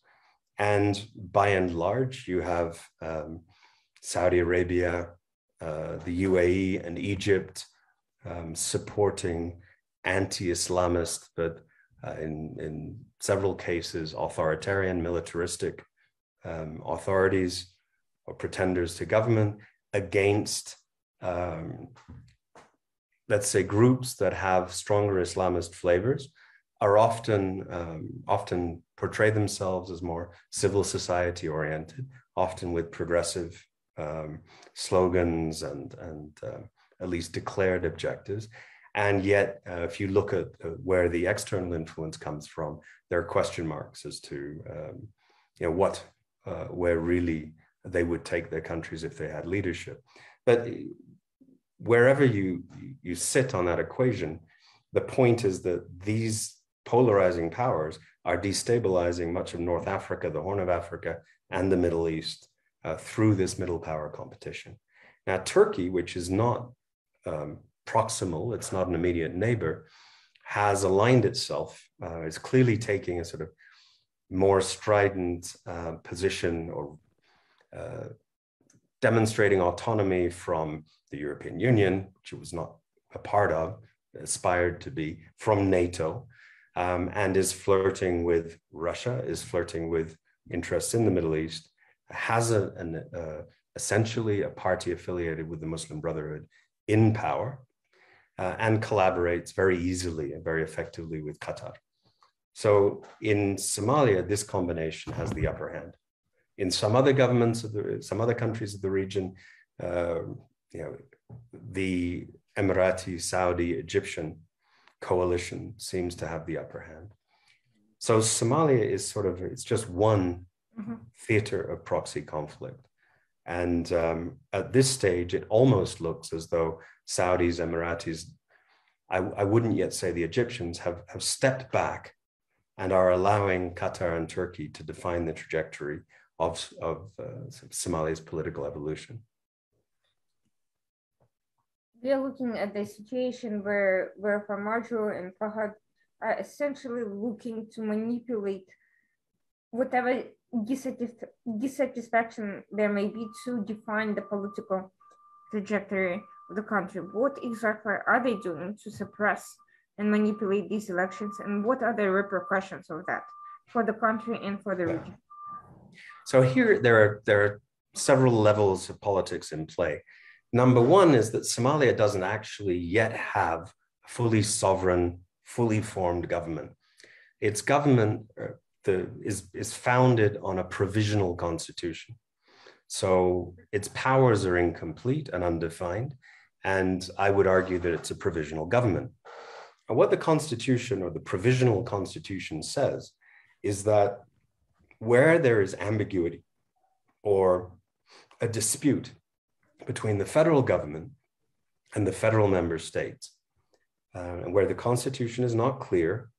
And by and large, you have um, Saudi Arabia, uh, the UAE, and Egypt um, supporting anti Islamist but uh, in, in several cases, authoritarian, militaristic um, authorities or pretenders to government against, um, let's say, groups that have stronger Islamist flavors are often um, often portray themselves as more civil society oriented, often with progressive um, slogans and and uh, at least declared objectives. And yet, uh, if you look at uh, where the external influence comes from, there are question marks as to um, you know what uh, where really they would take their countries if they had leadership. But wherever you you sit on that equation, the point is that these polarizing powers are destabilizing much of North Africa, the Horn of Africa, and the Middle East uh, through this middle power competition. Now, Turkey, which is not um, proximal, it's not an immediate neighbor, has aligned itself, uh, is clearly taking a sort of more strident uh, position or uh, demonstrating autonomy from the European Union, which it was not a part of, aspired to be, from NATO, um, and is flirting with Russia, is flirting with interests in the Middle East, has a, an, uh, essentially a party affiliated with the Muslim Brotherhood in power, uh, and collaborates very easily and very effectively with Qatar. So in Somalia, this combination has the upper hand. In some other governments of the, some other countries of the region, uh, you know, the Emirati, Saudi, Egyptian coalition seems to have the upper hand. So Somalia is sort of it's just one mm-hmm. theater of proxy conflict. And um, at this stage, it almost looks as though Saudis, Emiratis, I, I wouldn't yet say the Egyptians have, have stepped back and are allowing Qatar and Turkey to define the trajectory of, of uh, Somalia's political evolution. We are looking at the situation where, where Farmajo and Fahad are essentially looking to manipulate whatever dissatisfaction there may be to define the political trajectory of the country. What exactly are they doing to suppress and manipulate these elections, and what are the repercussions of that for the country and for the region? So here there are there are several levels of politics in play. Number one is that Somalia doesn't actually yet have a fully sovereign, fully formed government. Its government uh, the, is, is founded on a provisional constitution. So its powers are incomplete and undefined. And I would argue that it's a provisional government. And what the constitution or the provisional constitution says is that where there is ambiguity or a dispute between the federal government and the federal member states, uh, and where the constitution is not clear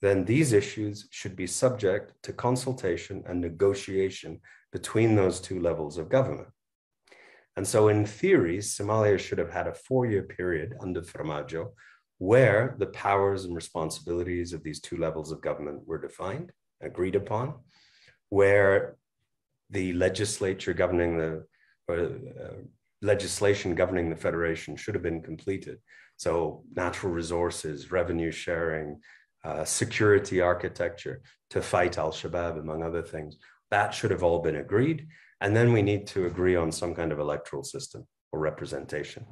then these issues should be subject to consultation and negotiation between those two levels of government. And so, in theory, Somalia should have had a four year period under Farmajo where the powers and responsibilities of these two levels of government were defined, agreed upon, where the legislature governing the or, uh, legislation governing the federation should have been completed. So, natural resources, revenue sharing, uh, security architecture to fight Al Shabaab, among other things. That should have all been agreed. And then we need to agree on some kind of electoral system or representation.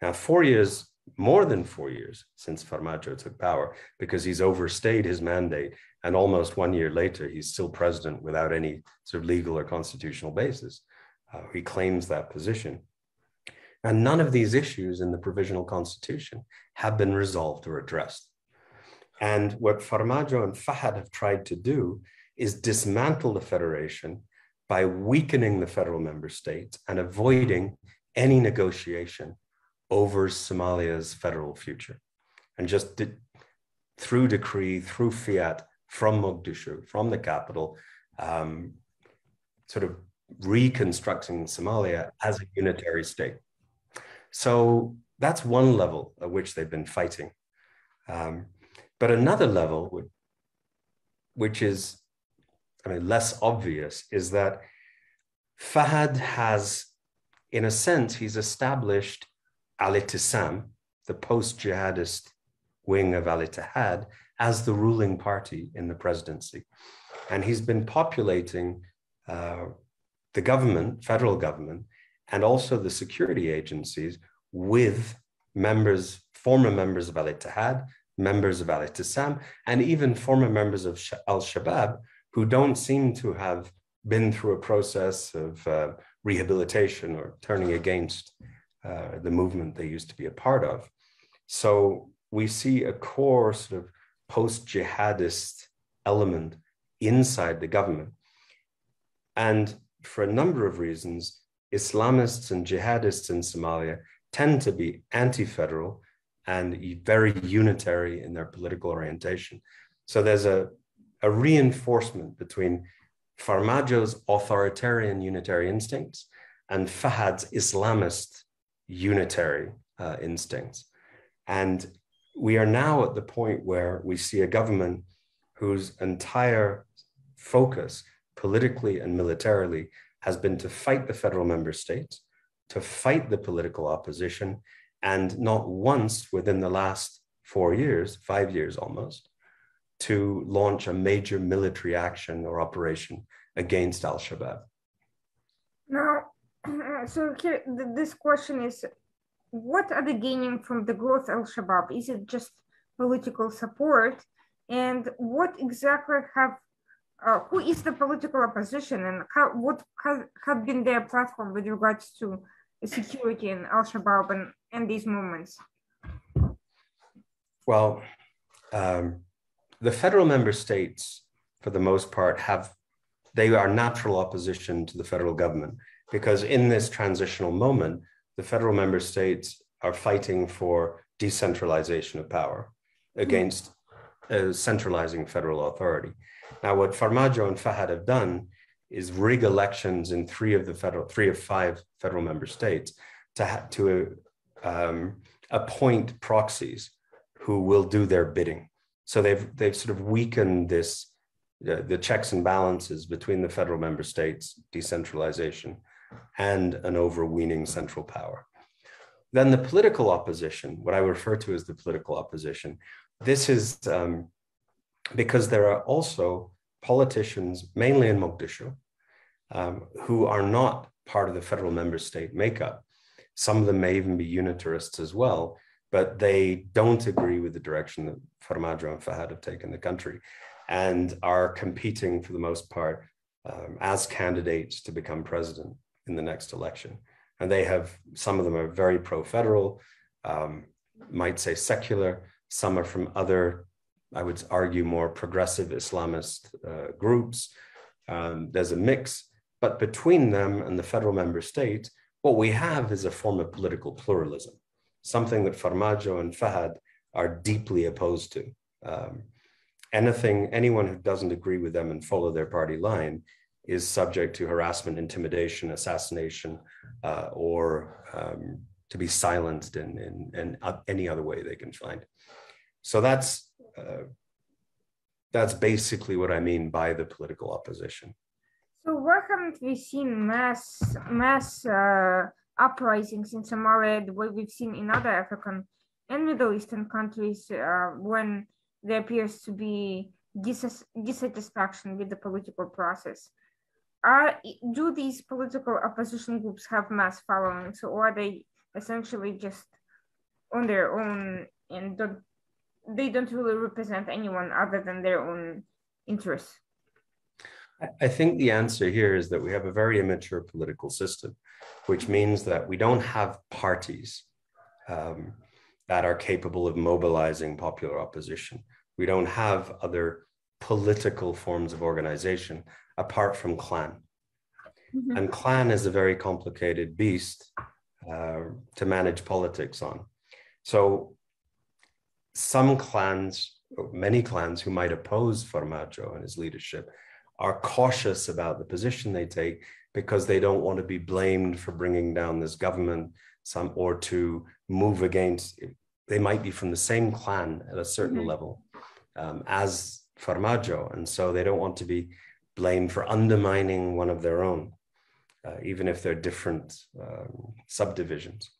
Now, four years, more than four years since Farmajo took power, because he's overstayed his mandate. And almost one year later, he's still president without any sort of legal or constitutional basis. Uh, he claims that position. And none of these issues in the provisional constitution have been resolved or addressed. And what Farmajo and Fahad have tried to do is dismantle the federation by weakening the federal member states and avoiding any negotiation over Somalia's federal future. And just did, through decree, through fiat from Mogadishu, from the capital, um, sort of reconstructing Somalia as a unitary state. So that's one level at which they've been fighting. Um, but another level, which is, I mean, less obvious, is that Fahad has, in a sense, he's established Al Ittisam, the post jihadist wing of Al Ittihad, as the ruling party in the presidency. And he's been populating uh, the government, federal government, and also the security agencies with members, former members of Al Ittihad, members of Al Ittisam, and even former members of Al Shabaab who don't seem to have been through a process of uh, rehabilitation or turning against uh, the movement they used to be a part of. So we see a core sort of post jihadist element inside the government. And for a number of reasons, Islamists and jihadists in Somalia tend to be anti federal and very unitary in their political orientation. So there's a, a reinforcement between Farmajo's authoritarian unitary instincts and Fahad's Islamist unitary uh, instincts. And we are now at the point where we see a government whose entire focus, politically and militarily, has been to fight the federal member states, to fight the political opposition, and not once within the last four years, five years almost, to launch a major military action or operation against Al Shabaab. Now, so here, this question is what are they gaining from the growth Al Shabaab? Is it just political support? And what exactly have uh, who is the political opposition and how, what have, have been their platform with regards to security in Al Shabaab and, and these movements? Well, um, the federal member states, for the most part, have they are natural opposition to the federal government because in this transitional moment, the federal member states are fighting for decentralization of power against centralizing federal authority. Now, what Farmajo and Fahad have done is rig elections in three of the federal, three of five federal member states to to um, appoint proxies who will do their bidding. So they've they've sort of weakened this uh, the checks and balances between the federal member states, decentralization, and an overweening central power. Then the political opposition, what I refer to as the political opposition, this is um, because there are also politicians, mainly in Mogadishu, um, who are not part of the federal member state makeup. Some of them may even be unitarists as well, but they don't agree with the direction that Farmajo and Fahad have taken the country and are competing for the most part um, as candidates to become president in the next election. And they have, some of them are very pro federal, um, might say secular, some are from other, I would argue, more progressive Islamist uh, groups. Um, there's a mix, but between them and the federal member state, what we have is a form of political pluralism, something that Farmajo and Fahad are deeply opposed to. Um, anything, anyone who doesn't agree with them and follow their party line is subject to harassment, intimidation, assassination, uh, or um, to be silenced in, in, in any other way they can find. So that's uh, that's basically what I mean by the political opposition. So why haven't we seen mass mass uh, uprisings in Somalia the way we've seen in other African and Middle Eastern countries uh, when there appears to be dis- dissatisfaction with the political process. Are, do these political opposition groups have mass followings, or are they essentially just on their own and don't, they don't really represent anyone other than their own interests? I think the answer here is that we have a very immature political system, which means that we don't have parties um, that are capable of mobilizing popular opposition. We don't have other political forms of organization apart from clan. Mm-hmm. And clan is a very complicated beast uh, to manage politics on. So some clans, many clans who might oppose Farmajo and his leadership are cautious about the position they take because they don't want to be blamed for bringing down this government some or to move against they might be from the same clan at a certain mm-hmm. level um, as Farmajo. And so they don't want to be blamed for undermining one of their own, uh, even if they're different um, subdivisions.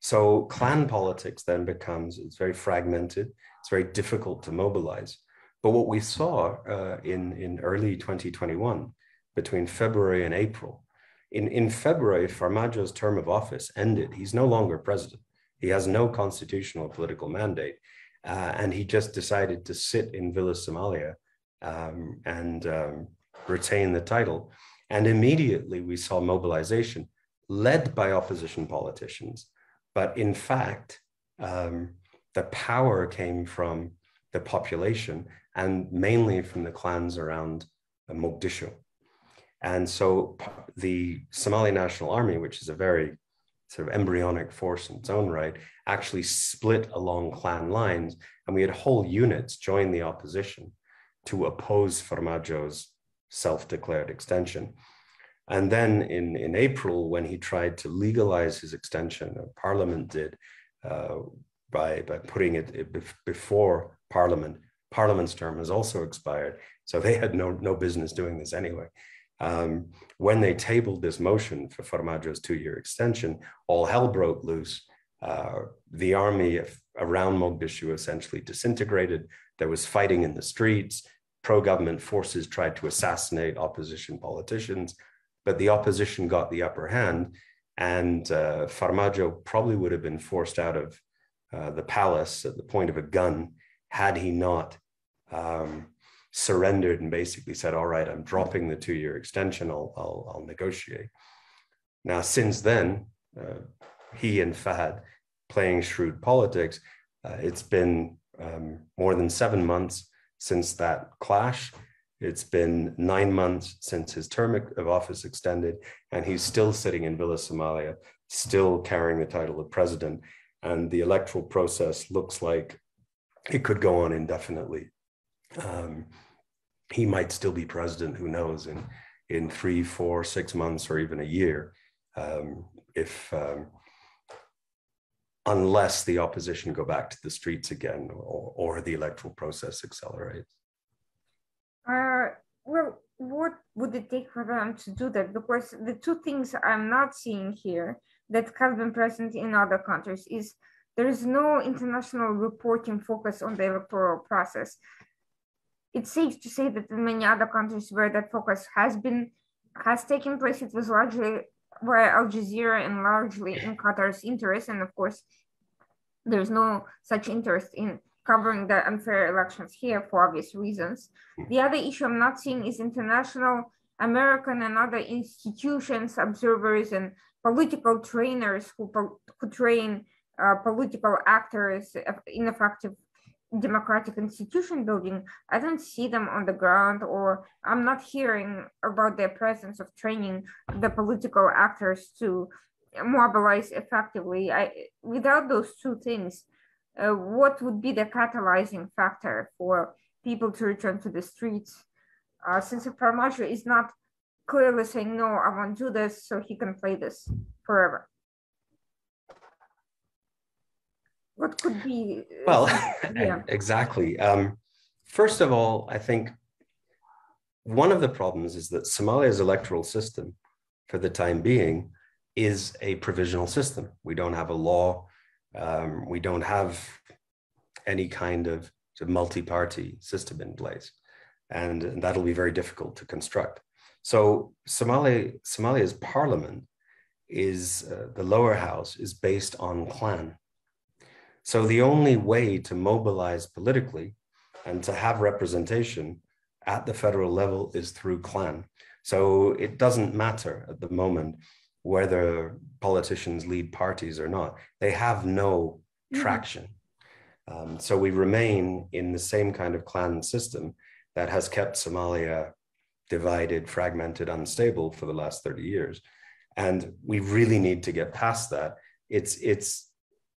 So clan politics then becomes, it's very fragmented, it's very difficult to mobilize. But what we saw uh, in, in early 2021, between February and April, in, in February, Farmajo's term of office ended. He's no longer president. He has no constitutional political mandate. Uh, and he just decided to sit in Villa Somalia um, and um, retain the title. And immediately we saw mobilization led by opposition politicians. But in fact, um, the power came from the population and mainly from the clans around uh, Mogadishu. And so the Somali National Army, which is a very sort of embryonic force in its own right, actually split along clan lines. And we had whole units join the opposition to oppose Farmajo's self declared extension. And then in, in April, when he tried to legalize his extension, Parliament did uh, by, by putting it before Parliament. Parliament's term has also expired. So they had no, no business doing this anyway. Um, when they tabled this motion for Farmajo's two year extension, all hell broke loose. Uh, the army around Mogadishu essentially disintegrated. There was fighting in the streets. Pro government forces tried to assassinate opposition politicians, but the opposition got the upper hand. And uh, Farmajo probably would have been forced out of uh, the palace at the point of a gun had he not um, surrendered and basically said, all right, I'm dropping the two year extension, I'll, I'll, I'll, negotiate. Now, since then, uh, he and Fahad playing shrewd politics, uh, it's been um, more than seven months since that clash. It's been nine months since his term of office extended, and he's still sitting in Villa Somalia, still carrying the title of president. And the electoral process looks like it could go on indefinitely. Um, he might still be president. Who knows? In in three, four, six months, or even a year, um, if um, unless the opposition go back to the streets again or, or the electoral process accelerates. Uh, well, what would it take for them to do that? Because the two things I'm not seeing here that have been present in other countries is there is no international reporting focus on the electoral process. It's safe to say that in many other countries where that focus has been has taken place, it was largely where Al Jazeera and largely in Qatar's interest, and of course, there's no such interest in covering the unfair elections here for obvious reasons. The other issue I'm not seeing is international American and other institutions, observers, and political trainers who, who train uh, political actors in effective democratic institution building. I don't see them on the ground, or I'm not hearing about their presence of training the political actors to mobilize effectively. I, without those two things, uh, what would be the catalyzing factor for people to return to the streets? Uh, since Farmajo is not clearly saying, no, I won't do this, so he can play this forever. What could be? Uh, well, yeah. exactly. Um, first of all, I think one of the problems is that Somalia's electoral system, for the time being, is a provisional system. We don't have a law. Um, we don't have any kind of, of multi-party system in place, and, and that'll be very difficult to construct. So Somalia, Somalia's parliament is uh, the lower house is based on clan. So the only way to mobilize politically and to have representation at the federal level is through clan. So it doesn't matter at the moment whether politicians lead parties or not. They have no mm-hmm. traction. Um, so we remain in the same kind of clan system that has kept Somalia divided, fragmented, unstable for the last 30 years. And we really need to get past that. It's, it's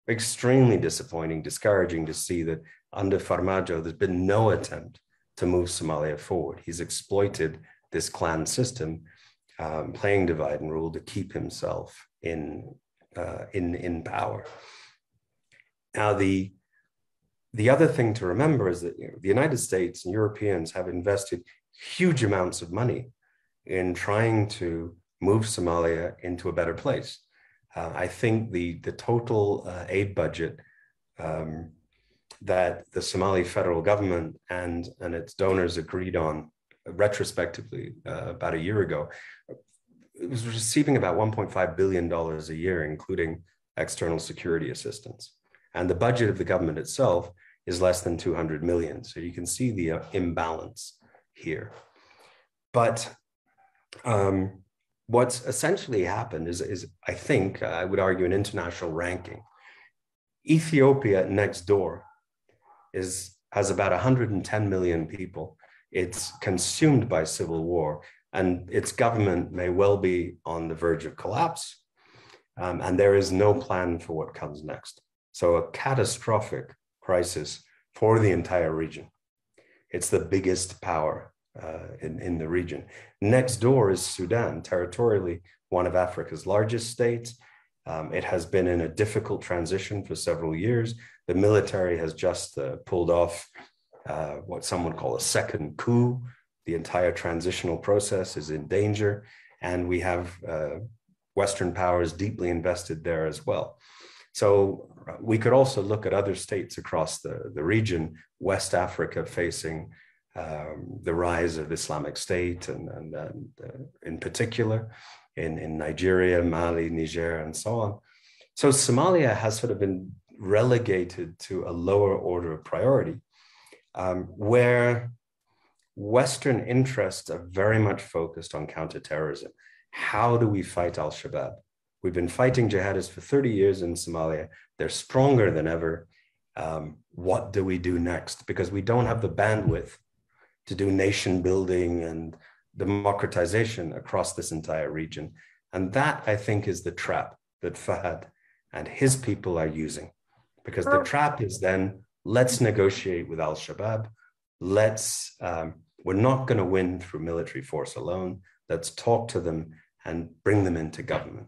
extremely disappointing, discouraging to see that under Farmajo, there's been no attempt to move Somalia forward. He's exploited this clan system, um, playing divide and rule to keep himself in, uh, in, in power. Now, the, the other thing to remember is that you know, the United States and Europeans have invested huge amounts of money in trying to move Somalia into a better place. Uh, I think the, the total uh, aid budget um, that the Somali federal government and, and its donors agreed on retrospectively uh, about a year ago was receiving about $1.5 billion a year, including external security assistance. And the budget of the government itself is less than 200 million. So you can see the uh, imbalance here. But um, what's essentially happened is, is, I think, I would argue, an international ranking. Ethiopia next door is has about 110 million people. It's consumed by civil war, and its government may well be on the verge of collapse. Um, and there is no plan for what comes next. So, a catastrophic crisis for the entire region. It's the biggest power uh, in, in the region. Next door is Sudan, territorially one of Africa's largest states. Um, it has been in a difficult transition for several years. The military has just uh, pulled off uh, what some would call a second coup. The entire transitional process is in danger, and we have uh, Western powers deeply invested there as well. So uh, we could also look at other states across the, the region, West Africa facing um, the rise of Islamic State, and, and, and uh, in particular in, in Nigeria, Mali, Niger, and so on. So Somalia has sort of been relegated to a lower order of priority, um, where Western interests are very much focused on counterterrorism. How do we fight Al Shabaab? We've been fighting jihadists for 30 years in Somalia. They're stronger than ever. Um, what do we do next? Because we don't have the bandwidth to do nation building and democratization across this entire region. And that, I think, is the trap that Fahad and his people are using. Because the trap is then let's negotiate with Al Shabaab. Let's, um, we're not going to win through military force alone. Let's talk to them and bring them into government.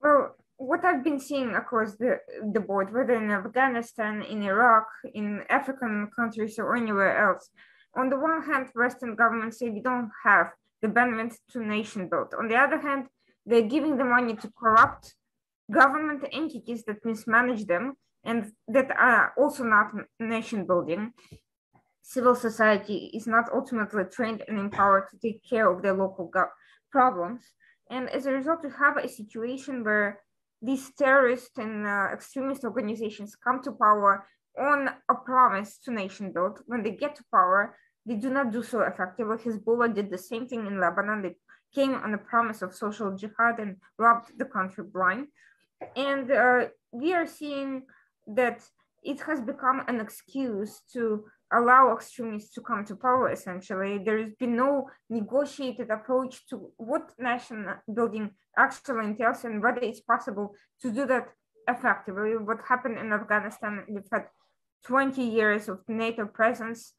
Well, what I've been seeing across the, the board, whether in Afghanistan, in Iraq, in African countries, or anywhere else, on the one hand, Western governments say we don't have the benefits to nation build. On the other hand, they're giving the money to corrupt government entities that mismanage them and that are also not nation building. Civil society is not ultimately trained and empowered to take care of their local problems. And as a result, we have a situation where these terrorist and uh, extremist organizations come to power on a promise to nation build. When they get to power, they do not do so effectively. Hezbollah did the same thing in Lebanon. They came on the promise of social jihad and robbed the country blind. And uh, we are seeing that it has become an excuse to allow extremists to come to power essentially there has been no negotiated approach to what nation building actually entails and whether it's possible to do that effectively what happened in afghanistan we've had 20 years of nato presence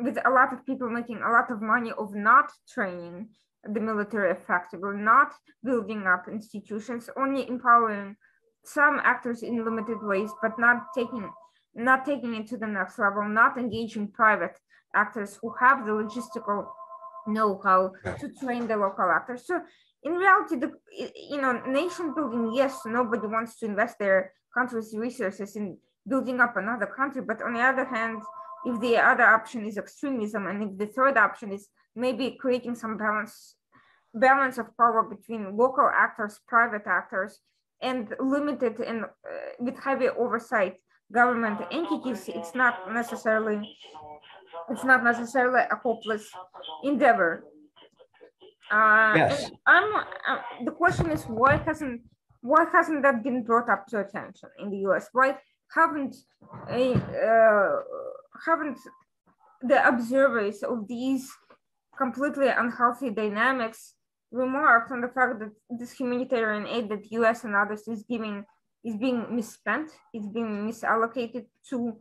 with a lot of people making a lot of money of not training the military effectively not building up institutions only empowering some actors in limited ways but not taking not taking it to the next level, not engaging private actors who have the logistical know-how yeah. to train the local actors. So in reality, the you know nation building, yes, nobody wants to invest their country's resources in building up another country. But on the other hand, if the other option is extremism, and if the third option is maybe creating some balance balance of power between local actors, private actors, and limited and uh, with heavy oversight government entities, it's not necessarily it's not necessarily a hopeless endeavor. Uh, yes. I'm, uh, the question is why hasn't why hasn't that been brought up to attention in the U.S.? Why haven't uh, haven't the observers of these completely unhealthy dynamics remarked on the fact that this humanitarian aid that U.S. and others is giving is being misspent, it's being misallocated to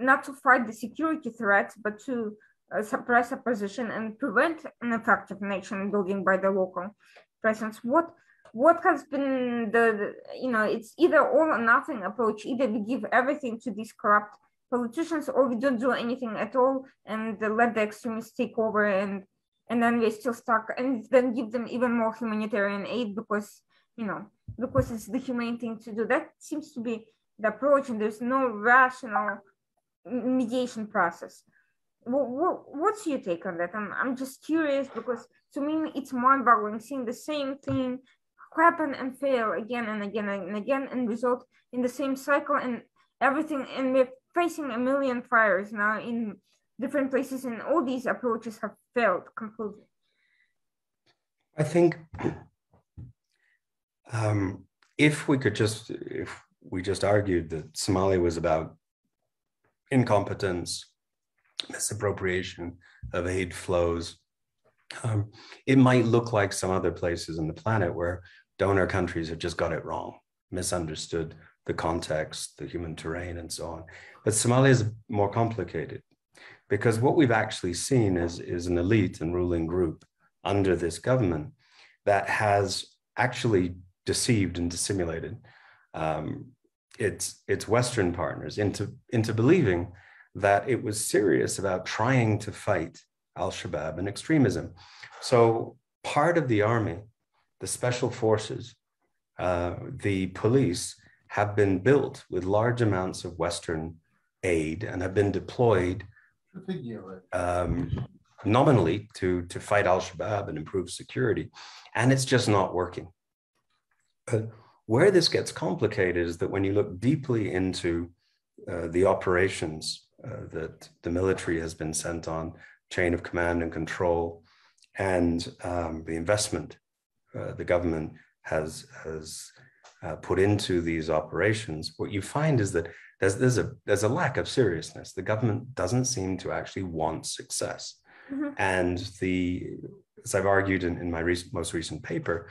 not to fight the security threats, but to uh, suppress opposition and prevent an effective nation building by the local presence. What what has been the, the, you know it's either all or nothing approach. Either we give everything to these corrupt politicians, or we don't do anything at all and let the extremists take over and and then we're still stuck and then give them even more humanitarian aid because you know because it's the humane thing to do. That seems to be the approach, and there's no rational mediation process. what's your take on that? I'm, I'm just curious because to me it's mind-boggling seeing the same thing happen and fail again and again and again and result in the same cycle and everything. And we're facing a million fires now in different places, and all these approaches have failed completely. I think um, if we could just, if we just argued that Somalia was about incompetence, misappropriation of aid flows, um, it might look like some other places on the planet where donor countries have just got it wrong, misunderstood the context, the human terrain, and so on. But Somalia is more complicated because what we've actually seen is, is an elite and ruling group under this government that has actually deceived and dissimulated um, its its Western partners into into believing that it was serious about trying to fight Al Shabaab and extremism. So part of the army, the special forces, uh, the police have been built with large amounts of Western aid and have been deployed um, nominally to to fight Al Shabaab and improve security, and it's just not working. But where this gets complicated is that when you look deeply into uh, the operations uh, that the military has been sent on, chain of command and control, and um, the investment uh, the government has has uh, put into these operations, what you find is that there's there's a there's a lack of seriousness. The government doesn't seem to actually want success, mm-hmm. and the as I've argued in, in my most recent paper,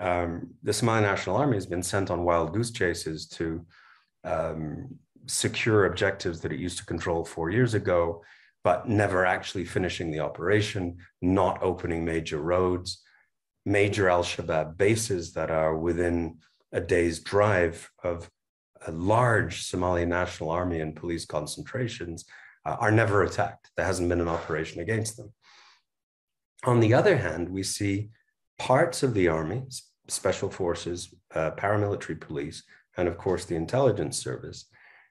um, the Somali National Army has been sent on wild goose chases to um, secure objectives that it used to control four years ago, but never actually finishing the operation, not opening major roads, major Al Shabaab bases that are within a day's drive of a large Somali National Army and police concentrations uh, are never attacked. There hasn't been an operation against them. On the other hand, we see parts of the army, special forces, uh, paramilitary police, and of course the intelligence service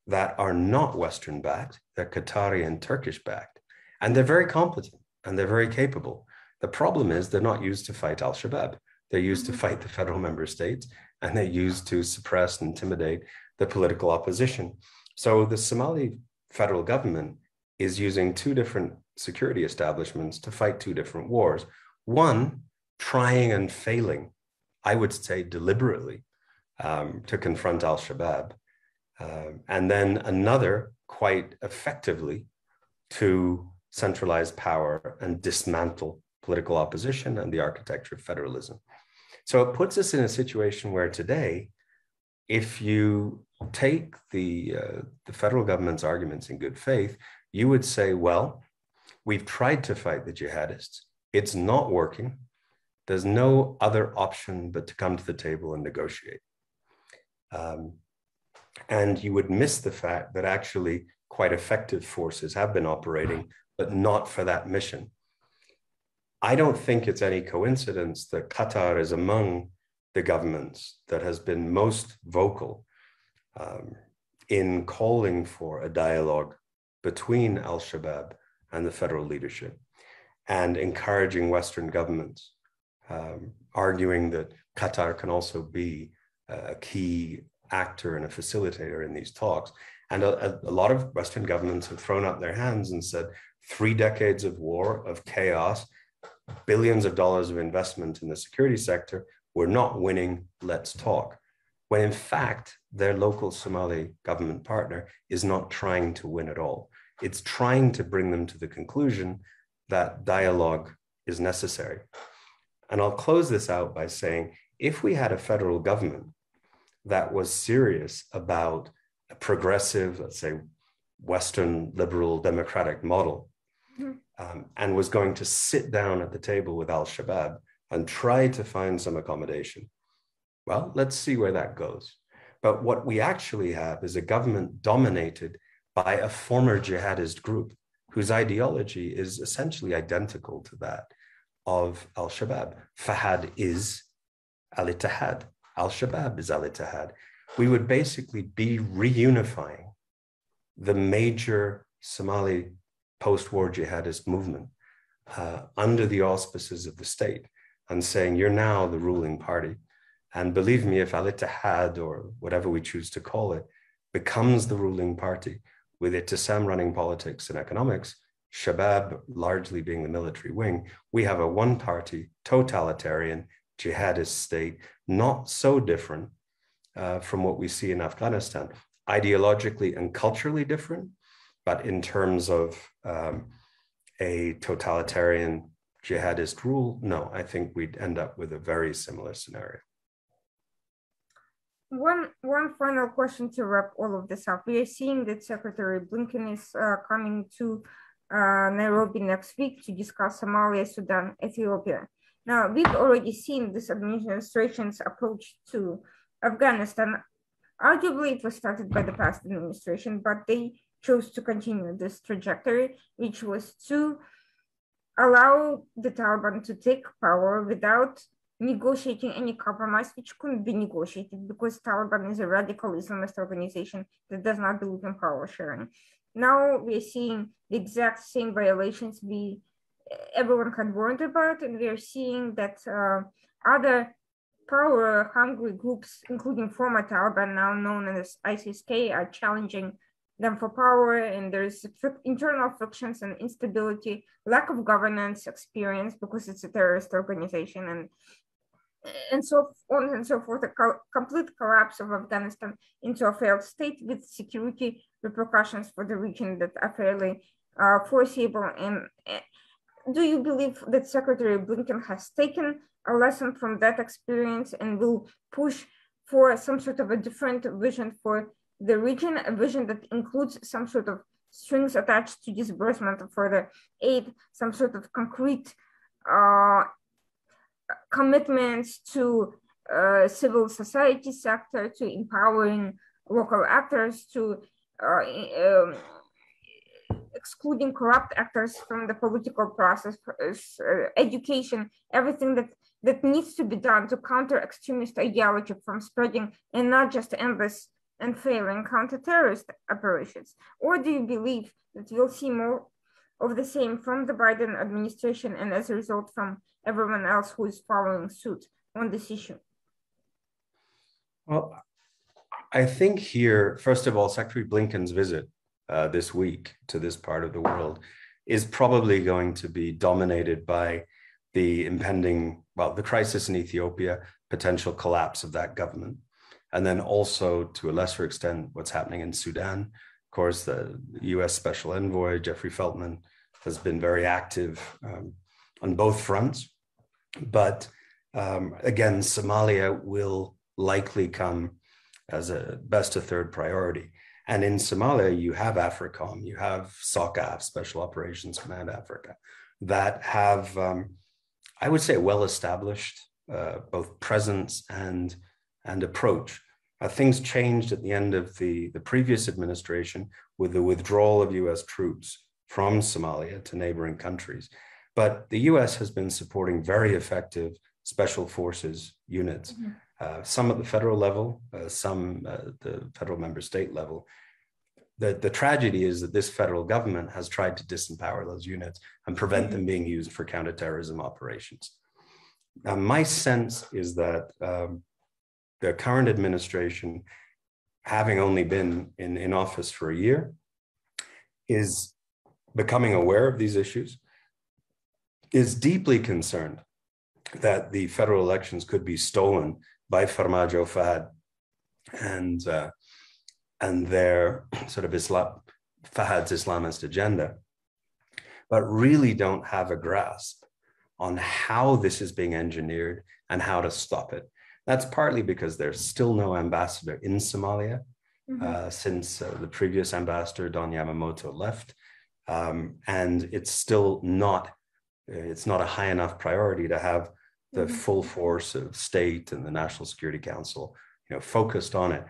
that are not Western backed, they're Qatari and Turkish backed, and they're very competent and they're very capable. The problem is they're not used to fight Al Shabaab. They're used mm-hmm. to fight the federal member states and they're used to suppress and intimidate the political opposition. So the Somali federal government is using two different security establishments to fight two different wars. One, trying and failing, I would say deliberately, um, to confront Al Shabaab. Um, and then another, quite effectively, to centralize power and dismantle political opposition and the architecture of federalism. So it puts us in a situation where today, if you take the, uh, the federal government's arguments in good faith, you would say, well, we've tried to fight the jihadists. It's not working. There's no other option but to come to the table and negotiate. Um, and you would miss the fact that actually quite effective forces have been operating, but not for that mission. I don't think it's any coincidence that Qatar is among the governments that has been most vocal um, in calling for a dialogue between Al Shabaab and the federal leadership and encouraging Western governments, um, arguing that Qatar can also be a key actor and a facilitator in these talks. And a, a, lot of Western governments have thrown up their hands and said, three decades of war, of chaos, billions of dollars of investment in the security sector, we're not winning, let's talk when in fact their local Somali government partner is not trying to win at all. It's trying to bring them to the conclusion that dialogue is necessary. And I'll close this out by saying if we had a federal government that was serious about a progressive, let's say, Western liberal democratic model, mm-hmm. Um, and was going to sit down at the table with Al Shabaab and try to find some accommodation, well, let's see where that goes. But what we actually have is a government dominated by a former jihadist group whose ideology is essentially identical to that of Al Shabaab. Fahad is Al Ittihad, Al Shabaab is Al Ittihad. We would basically be reunifying the major Somali post war jihadist movement uh, under the auspices of the state and saying, You're now the ruling party. And believe me, if Al Ittihad or whatever we choose to call it becomes the ruling party, with Ittisam running politics and economics, Shabab largely being the military wing, we have a one party, totalitarian, jihadist state, not so different uh, from what we see in Afghanistan. Ideologically and culturally different, but in terms of um, a totalitarian jihadist rule, no, I think we'd end up with a very similar scenario. One one final question to wrap all of this up. We are seeing that Secretary Blinken is uh, coming to uh, Nairobi next week to discuss Somalia, Sudan, Ethiopia. Now, we've already seen this administration's approach to Afghanistan. Arguably, it was started by the past administration, but they chose to continue this trajectory, which was to allow the Taliban to take power without negotiating any compromise, which couldn't be negotiated because Taliban is a radical Islamist organization that does not believe in power sharing. Now we're seeing the exact same violations we everyone had warned about, and we are seeing that uh, other power-hungry groups, including former Taliban, now known as ISIS-K, are challenging them for power, and there's internal frictions and instability, lack of governance experience because it's a terrorist organization, and and so on and so forth, a co complete collapse of Afghanistan into a failed state with security repercussions for the region that are fairly uh, foreseeable. And do you believe that Secretary Blinken has taken a lesson from that experience and will push for some sort of a different vision for the region, a vision that includes some sort of strings attached to disbursement of further aid, some sort of concrete uh, commitments to uh, civil society sector to empowering local actors to uh, um, excluding corrupt actors from the political process, uh, education, everything that, that needs to be done to counter extremist ideology from spreading and not just endless and failing counter-terrorist operations? Or do you believe that we'll see more of the same from the Biden administration and as a result from everyone else who is following suit on this issue? Well, I think here, first of all, Secretary Blinken's visit uh, this week to this part of the world is probably going to be dominated by the impending, well, the crisis in Ethiopia, potential collapse of that government, and then also to a lesser extent, what's happening in Sudan. Of course, the US Special Envoy, Jeffrey Feltman, has been very active um, on both fronts. But um, again, Somalia will likely come as a best a third priority. And in Somalia, you have AFRICOM, you have SOCAF, Special Operations Command Africa, that have, um, I would say, well established uh, both presence and, and approach. Uh, things changed at the end of the, the previous administration with the withdrawal of US troops from Somalia to neighboring countries. But the US has been supporting very effective special forces units. Mm-hmm. Uh, some at the federal level, uh, some at the federal member state level. The, the tragedy is that this federal government has tried to disempower those units and prevent mm-hmm. them being used for counterterrorism operations. Now, my sense is that um, the current administration, having only been in, in office for a year, is becoming aware of these issues, is deeply concerned that the federal elections could be stolen by Farmajo Fahad and uh, and their sort of Islam Fahad's Islamist agenda, but really don't have a grasp on how this is being engineered and how to stop it. That's partly because there's still no ambassador in Somalia mm-hmm. uh, since uh, the previous ambassador Don Yamamoto left, um, and it's still not it's not a high enough priority to have the mm-hmm. full force of state and the National Security Council, you know, focused on it.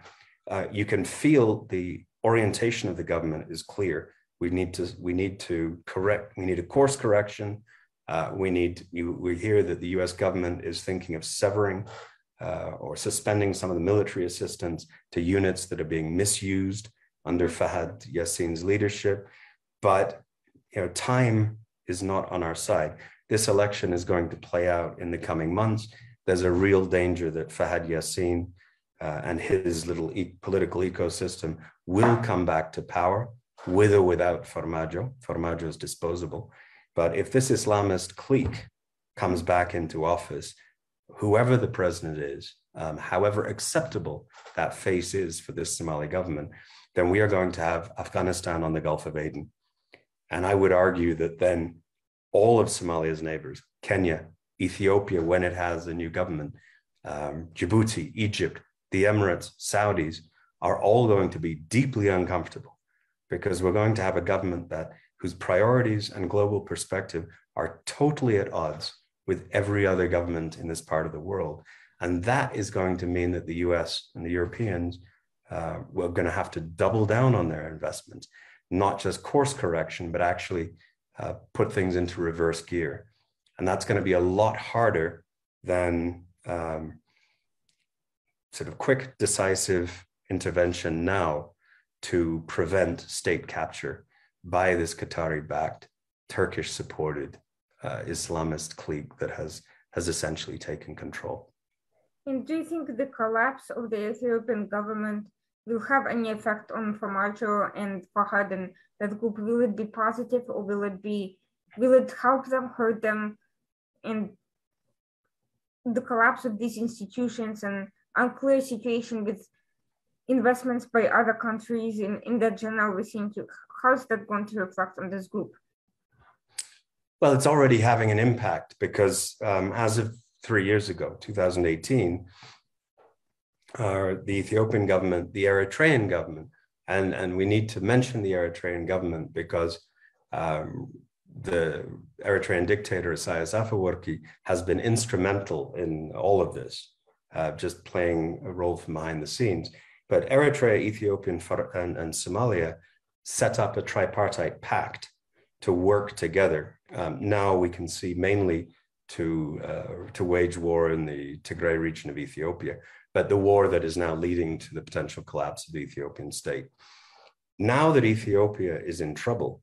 Uh, you can feel the orientation of the government is clear. We need to we need to correct. We need a course correction. Uh, we need you. We hear that the U.S. government is thinking of severing uh, or suspending some of the military assistance to units that are being misused under Fahad Yassin's leadership. But you know, time is not on our side this election is going to play out in the coming months, there's a real danger that Fahad Yassin uh, and his little e- political ecosystem will come back to power with or without Farmajo. Farmajo is disposable. But if this Islamist clique comes back into office, whoever the president is, um, however acceptable that face is for this Somali government, then we are going to have Afghanistan on the Gulf of Aden. And I would argue that then all of Somalia's neighbors, Kenya, Ethiopia, when it has a new government, um, Djibouti, Egypt, the Emirates, Saudis, are all going to be deeply uncomfortable because we're going to have a government that whose priorities and global perspective are totally at odds with every other government in this part of the world. And that is going to mean that the US and the Europeans uh, are going to have to double down on their investment, not just course correction, but actually uh, put things into reverse gear. And that's going to be a lot harder than um, sort of quick, decisive intervention now to prevent state capture by this Qatari backed, Turkish supported uh, Islamist clique that has, has essentially taken control. And do you think the collapse of the Ethiopian government will have any effect on Farmajo and Fahad and that group? Will it be positive or will it be, will it help them, hurt them? And the collapse of these institutions and unclear situation with investments by other countries in, in that general vicinity, how's that going to reflect on this group? Well, it's already having an impact because um, as of three years ago, 2018, uh, the Ethiopian government, the Eritrean government, and, and we need to mention the Eritrean government because um, the Eritrean dictator Isaias Afewerki has been instrumental in all of this. uh, just playing a role from behind the scenes. But Eritrea, Ethiopia, and, and Somalia set up a tripartite pact to work together. Um, now we can see mainly to, uh, to wage war in the Tigray region of Ethiopia, but the war that is now leading to the potential collapse of the Ethiopian state. Now that Ethiopia is in trouble,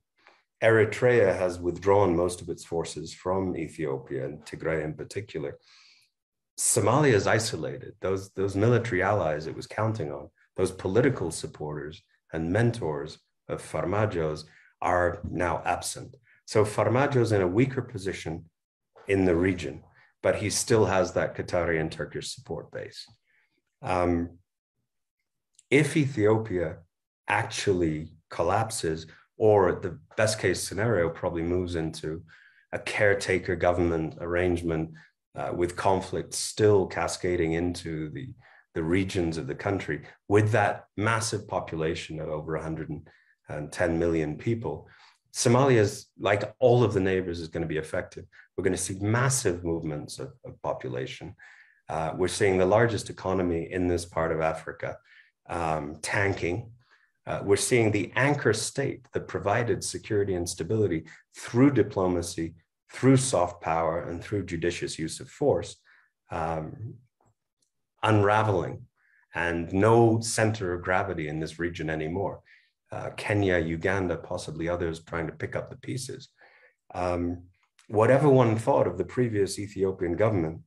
Eritrea has withdrawn most of its forces from Ethiopia and Tigray in particular. Somalia is isolated. Those, those military allies it was counting on, those political supporters and mentors of Farmajo's are now absent. So Farmajo's in a weaker position in the region, but he still has that Qatari and Turkish support base. Um, if Ethiopia actually collapses, or the best case scenario probably moves into a caretaker government arrangement uh, with conflict still cascading into the, the regions of the country with that massive population of over 110 million people. Somalia is like all of the neighbors is going to be affected. We're going to see massive movements of, of population. Uh, we're seeing the largest economy in this part of Africa um, tanking. Uh, we're seeing the anchor state that provided security and stability through diplomacy, through soft power, and through judicious use of force um, unraveling, and no center of gravity in this region anymore. Uh, Kenya, Uganda, possibly others trying to pick up the pieces. Um, whatever one thought of the previous Ethiopian government,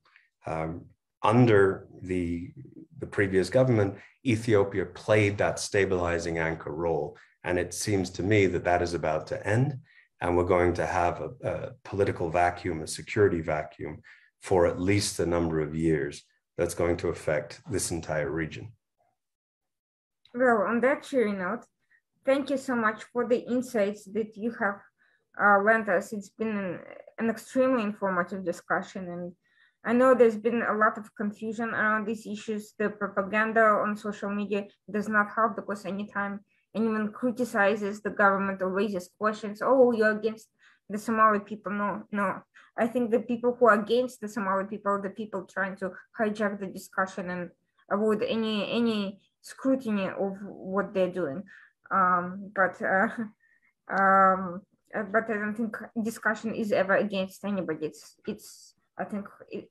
um, under the, the previous government, Ethiopia played that stabilizing anchor role. And it seems to me that that is about to end. And we're going to have a, a political vacuum, a security vacuum for at least a number of years that's going to affect this entire region. Well, on that cheery note, thank you so much for the insights that you have uh, lent us. It's been an, an extremely informative discussion and I know there's been a lot of confusion around these issues. The propaganda on social media does not help because anytime anyone criticizes the government or raises questions, oh, you're against the Somali people. No, no. I think the people who are against the Somali people are the people trying to hijack the discussion and avoid any any scrutiny of what they're doing. Um, but uh, um, but I don't think discussion is ever against anybody. It's it's I think it,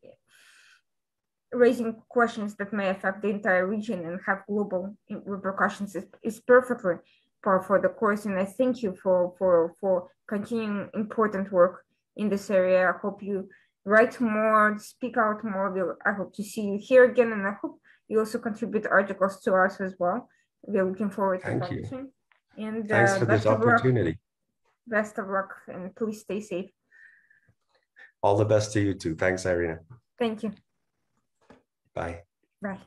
raising questions that may affect the entire region and have global repercussions is, is perfectly par for the course. And I thank you for, for, for continuing important work in this area. I hope you write more, speak out more. I hope to see you here again. And I hope you also contribute articles to us as well. We're looking forward to Thank. You. And Thanks uh, for this opportunity. Best of luck and please stay safe. All the best to you too. Thanks, Irina. Thank you. Bye. Bye.